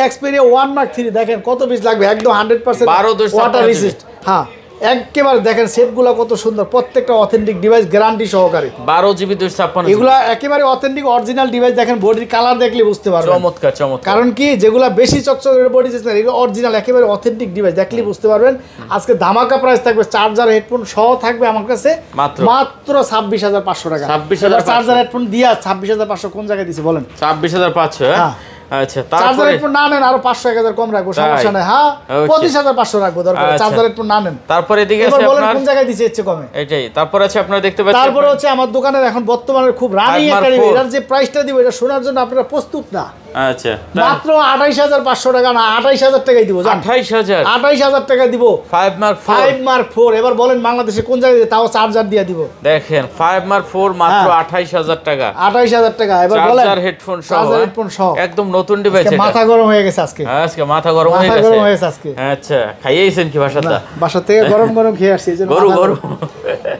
Xperia one mark three দেখেন কত পিস লাগবে? একদম হান্ড্রেড পার্সেন্ট ওয়াটার রিসিস্ট হ্যাঁ একেবারে দেখেন সেটগুলো কত সুন্দর। প্রত্যেকটা অথেন্টিক ডিভাইস গ্যারান্টি সহকারে। বারো জিবি ছাপ্পান্ন এগুলো একেবারে অথেন্টিক অরিজিনাল ডিভাইস দেখেন বডির কালার দেখলে বুঝতে পারবেন। চমৎকার চমৎকার। কারণ কি যেগুলো বেশি চকচকের বডি সিস্টেম এগুলো অরিজিনাল একেবারে অথেন্টিক ডিভাইস দেখলে বুঝতে পারবেন। আজকে ধামাকা প্রাইস থাকবে চার্জার হেডফোন সহ থাকবে আমার কাছে মাত্র? ছাব্বিশ হাজার পাঁচশো টাকা। 26,500 চার্জার হেডফোন দিয়া ছাব্বিশ হাজার পাঁচশো কোন জায়গায় দিছে বলেন? ছাব্বিশ হাজার পাঁচশো হ্যাঁ? হ্যাঁ। আচ্ছা চার্জার না নেন আরও পাঁচশো এক হাজার কম রাখব তাই? সমস্যা নেই হ্যাঁ রাখব দরকার আচ্ছা। চার্জার হেডফোন না নেন তারপরে এদিকে আছে আপনার কোন জায়গায় ইচ্ছে কমে এটাই তারপরে আছে আপনারা দেখতে পাচ্ছেন তারপরে হচ্ছে আমার দোকানের এখন বর্তমানে খুব রানিং একটা। যে প্রাইসটা দিব এটা শোনার জন্য আপনারা প্রস্তুত না আচ্ছা। মাত্র আঠাইশ হাজার পাঁচশো টাকা না আঠাইশ হাজার টাকাই দিব জান। আঠাইশ হাজার? আঠাইশ হাজার টাকা দিব। Five mark five mark four এবার বলেন বাংলাদেশে কোন জায়গায় তাও চার্জার দিয়ে দিব। দেখেন ফাইভ মার্ক ফোর মাত্র হ্যাঁ। আঠাইশ হাজার টাকা। টাকা। এবার বলেন। চার্জার হেডফোন সহ চার্জার হ্যাঁ? হেডফোন সহ। একদম নতুন ডিভাইস আজকে মাথা গরম হয়ে গেছে আজকে। হ্যাঁ, আজকে মাথা গরম হয়ে মাথা গরম হয়ে আজকে। আচ্ছা খাইয়েছেন কি ভাষাটা বাসা থেকে গরম গরম খেয়ে আসছি এই জন্য গরু মাথা গরু। গরম।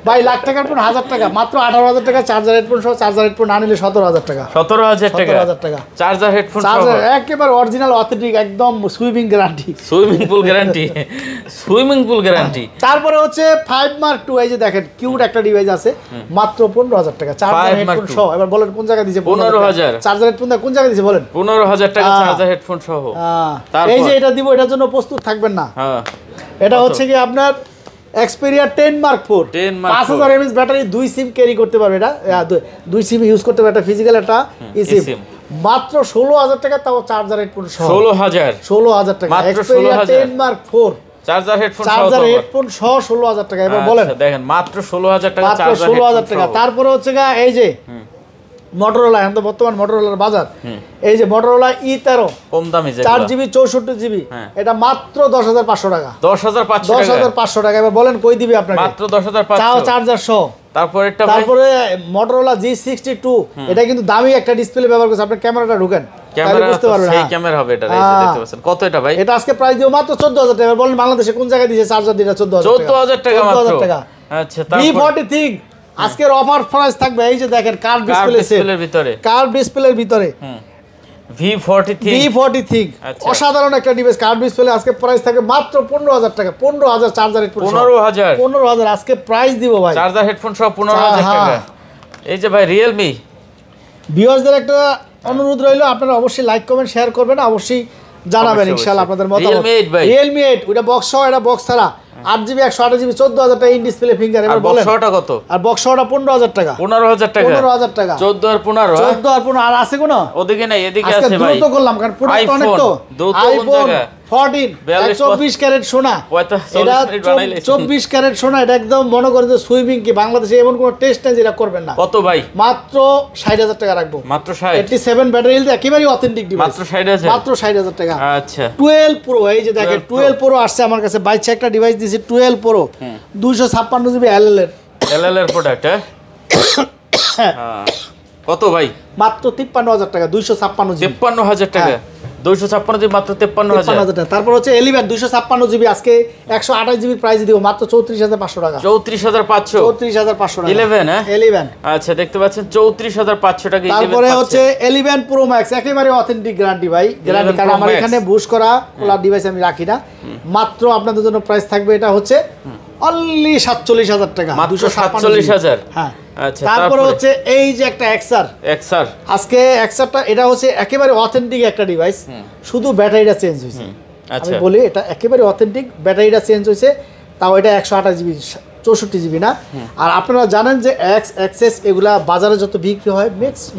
ভাই লাখ টাকার ফোন হাজার টাকা। মাত্র আঠারো হাজার টাকা চার্জার হেডফোন সহ চার্জার হেডফোন না নিলে সতেরো হাজার টাকা। সতেরো হাজার টাকা। সতেরো হাজার টাকা। চার্জার হেডফোন চার্জার একেবারে অরিজিনাল অথেন্টিক একদম swimming guarantee swimming pool guarantee swimming pool guarantee তারপরে হচ্ছে ফাইভ মার্ক টু এই যে দেখেন কিউট একটা ডিভাইস আছে মাত্র পনেরো হাজার টাকা। চার্জার হেডফোন সহ এবার বলেন কোন জায়গায় দিয়েছে 15,000 চার্জার হেডফোন কোন জায়গায় দিয়েছে বলেন? পনেরো হাজার টাকা চার্জার হেডফোন সহ। এই যে এটা দিব এটার জন্য প্রস্তুত থাকবেন না। হ্যাঁ। এটা হচ্ছে কি আপনার Xperia ten mark four 10 Mark পাঁচ হাজার এমএস ব্যাটারি দুই সিম ক্যারি করতে পারবে এটা। দুই সিম ইউজ করতে পারবে একটা ফিজিক্যাল একটা ই সিম মাত্র ষোলো হাজার টাকা তাও চার্জার হেডফোন ষোলো হাজার। ষোলো হাজার টাকা। মাত্র Xperia 16,000 ten mark four charger headphone charger headphone সহ ষোলো হাজার টাকা। এবার বলেন। আচ্ছা, দেখেন মাত্র ষোলো হাজার টাকা ষোলো হাজার টাকা। তারপরে হচ্ছে এই যে মোটরোলা এখন তো বর্তমান মোটরোলার বাজার। এই যে মোটরোলা ই তেরো কম দামি চার জিবি চৌষট্টি জিবি। হ্যাঁ। এটা মাত্র দশ হাজার পাঁচশো টাকা। দশ হাজার পাঁচশো দশ হাজার পাঁচশো টাকা। এবার বলেন কই দিবি আপনাকে? মাত্র দশ হাজার চার্জার সহ। তারপর তারপরে মোটরোলা জি সিক্সটি টু এটা কিন্তু দামি একটা ডিসপ্লে ব্যবহার করছে। আপনার ক্যামেরাটা ঢুকেন ক্যামেরা বুঝতে পারবেন সেই হ্যাঁ। হবে এটা। দেখতে পাচ্ছেন। কত এটা ভাই? এটা আজকে প্রাইস দিও মাত্র চোদ্দ হাজার টাকা। বলেন বাংলাদেশে কোন জায়গায় দিয়েছে চার্জার দিটা টাকা। মাত্র। আচ্ছা তারপর আজকের অফার প্রাইস থাকবে এই যে দেখেন কার কার ডিসপ্লে সেট ডিসপ্লের ভিতরে। কার ডিসপ্লের ভিতরে। আচ্ছা। অসাধারণ একটা ডিভাইস কার ডিসপ্লে আজকে প্রাইস থাকে মাত্র পনেরো হাজার টাকা পনেরো হাজার চার্জার পনেরো হাজার। পনেরো হাজার আজকে প্রাইস দিব ভাই। চার্জার হেডফোন সহ পনেরো হাজার হ্যাঁ। টাকা। এই যে ভাই রিয়েলমি ভিউয়ার্সদের একটা অনুরোধ রইল আপনারা অবশ্যই লাইক কমেন্ট শেয়ার করবেন অবশ্যই জানাবেন ইনশাআল্লাহ আপনাদের মতামত। Realme 8 ভাই। রিয়েলমি এইট ওটা বক্স সহ এটা বক্স ছাড়া। আট জিবি একশো আট জিবি চোদ্দ হাজার টাকা ইন ডিসপ্লে ফিঙ্গার এবার বলেন। কত? আর বক্স সহটা পনেরো হাজার টাকা। পনেরো হাজার টাকা। পনেরো হাজার টাকা। চোদ্দ আর পনেরো হ্যাঁ? চোদ্দ আর পনেরো আর আছে কোনো? ওদিকে নাই এদিকে আছে ভাই। দ্রুত করলাম কারণ প্রোডাক্ট অনেক তো। আইফোন? ফোরটিন 42 চব্বিশ ক্যারেট সোনা। এটা 40 চব্বিশ ক্যারেট সোনা এটা একদম মনে করে যে সুইমিং কি? বাংলাদেশে এমন কোনো টেস্ট নেই যেটা করবেন না। কত ভাই? মাত্র ষাট হাজার টাকা রাখব। মাত্র ষাট? সেভেন ব্যাটারি হেলথ একেবারেই অথেন্টিক ডিভাইস মাত্র ষাট আছে মাত্র ষাট হাজার টাকা। আচ্ছা। টুয়েলভ প্রো এই যে দেখেন 12 টুয়েলভ প্রো আসছে আমার কাছে। বাইশে একটা ডিভাইস দিয়েছে টুয়েলভ প্রো দুইশো ছাপ্পান্ন জিবি এল এল এর। এল এল এর প্রোডাক্ট হ্যাঁ। হ্যাঁ। কত ভাই? মাত্র তিপ্পান্ন হাজার টাকা দুইশো ছাপ্পান্ন জিবি। তেপ্পান্ন হাজার টাকা। দুইশো ছাপ্পান্ন দিয়ে মাত্র তেপ্পান্ন হাজার। টাকা। তারপর হচ্ছে এলিভেন দুইশো ছাপ্পান্ন জিবি আজকে একশো আঠাশ জিবি প্রাইস দিব মাত্র চৌত্রিশ হাজার পাঁচশো টাকা। চৌত্রিশ হাজার পাঁচশো। চৌত্রিশ হাজার পাঁচশো টাকা। 11, হ্যাঁ? এলিভেন আচ্ছা দেখতে পাচ্ছেন চৌত্রিশ হাজার পাঁচশো টাকা তারপরে হচ্ছে এলিভেন প্রো ম্যাক্স একেবারে অথেন্টিক গ্যারান্টি ভাই। গ্যারান্টি কারণ আমার এখানে বুশ করা ওলা ডিভাইস আমি রাখি না। মাত্র আপনাদের জন্য প্রাইস থাকবে এটা হচ্ছে অনলি সাতচল্লিশ হাজার টাকা মাত্র সাতচল্লিশ হাজার? হ্যাঁ। আচ্ছা, তারপরে তারপরে? হচ্ছে এই যে একটা এক্সার এক্সার আজকে এক্সারটা এটা হচ্ছে একেবারে অথেন্টিক একটা ডিভাইস শুধু ব্যাটারিটা চেঞ্জ হয়েছে। আমি আচ্ছা। বলি এটা একেবারে অথেন্টিক ব্যাটারিটা চেঞ্জ হয়েছে। তাও এটা একশো আঠাশ জিবি চৌষট্টি জিবি না? আর আপনারা জানেন যে এক্স এক্সেস এগুলা বাজারে যত বিক্রি হয়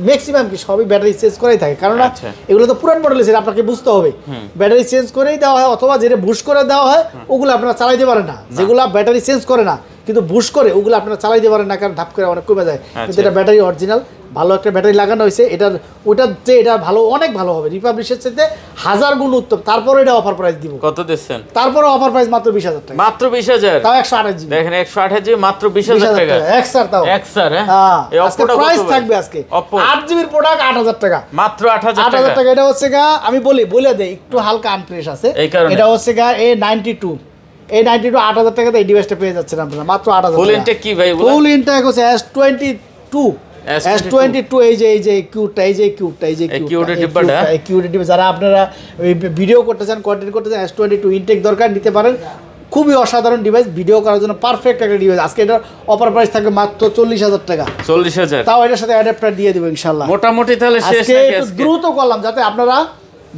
ম্যাক্সিমাম কি সবই ব্যাটারি চেঞ্জ করেই থাকে। কারণ আচ্ছা। এগুলো তো পুরান মডেল সেটা আপনাকে বুঝতে হবে। ব্যাটারি চেঞ্জ করেই দেওয়া হয় অথবা যেটা বুশ করে দেওয়া হয় ওগুলো আপনারা চালাইতে পারেন না। যেগুলো ব্যাটারি চেঞ্জ করে না। কিন্তু বুশ করে ওগুলো আপনারা চালাইতে পারেন না কারণ ধাপ করে অনেক কমে যায়। কিন্তু আচ্ছা। এটা ব্যাটারি অরিজিনাল ভালো একটা ব্যাটারি লাগানো হয়েছে। এটার ওটার চেয়ে এটা ভালো অনেক ভালো হবে। রিপাবলিশের চাইতে হাজার গুণ উত্তম। তারপরে এটা অফার প্রাইস দিব। কত দিচ্ছেন? তারপরে অফার প্রাইস মাত্র বিশ হাজার টাকা। মাত্র বিশ হাজার? তাও একশো আঠাশ জিবি। দেখেন একশো আঠাশ জিবি মাত্র বিশ হাজার টাকা। টাকা। এক্সার তাও। এক্সার হ্যাঁ? হ্যাঁ। আজকে প্রাইস থাকবে আজকে। আট জিবির প্রোডাক্ট আট হাজার টাকা। মাত্র আট হাজার আট হাজার টাকা। এটা হচ্ছে গা আমি বলি বলে দেই একটু হালকা আনফ্রেশ আছে। এটা হচ্ছে গা এ নাইনটি টু এই নাইনটি টু আট হাজার টাকাতে এই ডিভাইসটা পেয়ে যাচ্ছেন আপনারা। মাত্র আট হাজার ফুল ইনটেক কি ভাই ফুল ইনটেক হচ্ছে S twenty two S twenty two এই যে এই যে কিউটটা এই যে কিউটটা এই যে কিউটটা এই কিউটের ডিব্বা। যারা আপনারা ভিডিও করতে চান কন্টেন্ট করতে চান এস টোয়েন্টি টু ইনটেক দরকার নিতে পারেন। খুবই অসাধারণ ডিভাইস ভিডিও করার জন্য পারফেক্ট একটা ডিভাইস আজকে এটার অপার প্রাইস থাকবে মাত্র চল্লিশ হাজার টাকা। চল্লিশ হাজার? তাও এটার সাথে অ্যাডাপ্টার দিয়ে দেবো ইনশাল্লাহ মোটামুটি তাহলে শেষ আজকে একটু দ্রুত করলাম যাতে আপনারা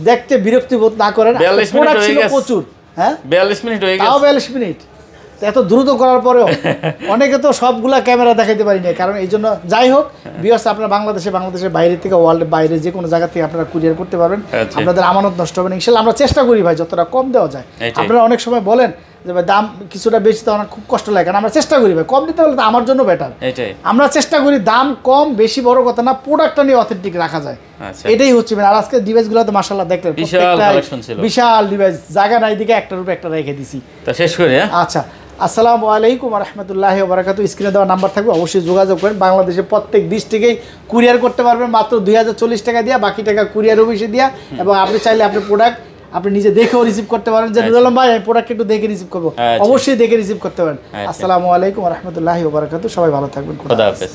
দেখতে বিরক্তি বোধ না করেন। প্রোডাক্ট ছিল প্রচুর। হ্যাঁ? বিয়াল্লিশ মিনিট হয়ে তাও গেছে। বিয়াল্লিশ মিনিট। এত দ্রুত করার পরেও অনেকে তো সবগুলা ক্যামেরা দেখাইতে পারি না কারণ এই জন্য যাই হোক বিয়স আপনার বাংলাদেশে বাংলাদেশের বাইরে থেকে ওয়ার্ল্ডের বাইরে যে কোনো জায়গা থেকে আপনারা কুরিয়ার করতে পারবেন। আচ্ছা। আপনাদের আমানত নষ্ট হবে না। ইনশাল্লাহ আমরা চেষ্টা করি ভাই যতটা কম দেওয়া যায়। আপনারা অনেক সময় বলেন যে ভাই দাম কিছুটা বেশি তো আমার খুব কষ্ট লাগে। কারণ আমরা চেষ্টা করি ভাই কম দিতে হলে তো আমার জন্য বেটার এটাই। আমরা চেষ্টা করি দাম কম বেশি বড় কথা না প্রোডাক্টটা নিয়ে অথেন্টিক রাখা যায়। আচ্ছা। এটাই হচ্ছে। আর আজকে ডিভাইসগুলো তো মাসাল্লাহ দেখলেন বিশাল ডিভাইস জায়গা নাই দিকে একটা রূপে একটা রেখে দিছি। তা শেষ করি হ্যাঁ? আচ্ছা। আসসালামু আলাইকুম রহমতুল্লাহ বারাকাতু স্ক্রিনে দেওয়া নাম্বার থাকবে অবশ্যই যোগাযোগ করেন। বাংলাদেশের প্রত্যেক ডিস্ট্রিক্টেই কুরিয়ার করতে পারবেন মাত্র দুই হাজার চল্লিশ টাকা দিয়ে বাকি টাকা কুরিয়ার অফিসে দিয়া। এবং আপনি চাইলে আপনি প্রোডাক্ট আপনি নিজে দেখেও রিসিভ করতে পারেন। যে নুরুল ভাই আমি প্রোডাক্ট একটু দেখে রিসিভ করব। আচ্ছা। অবশ্যই দেখে রিসিভ করতে পারেন। আচ্ছা। আসসালামু আলাইকুম রহমতুল্লাহ বারাকাতু সবাই ভালো থাকবেন। খোদা হাফেজ।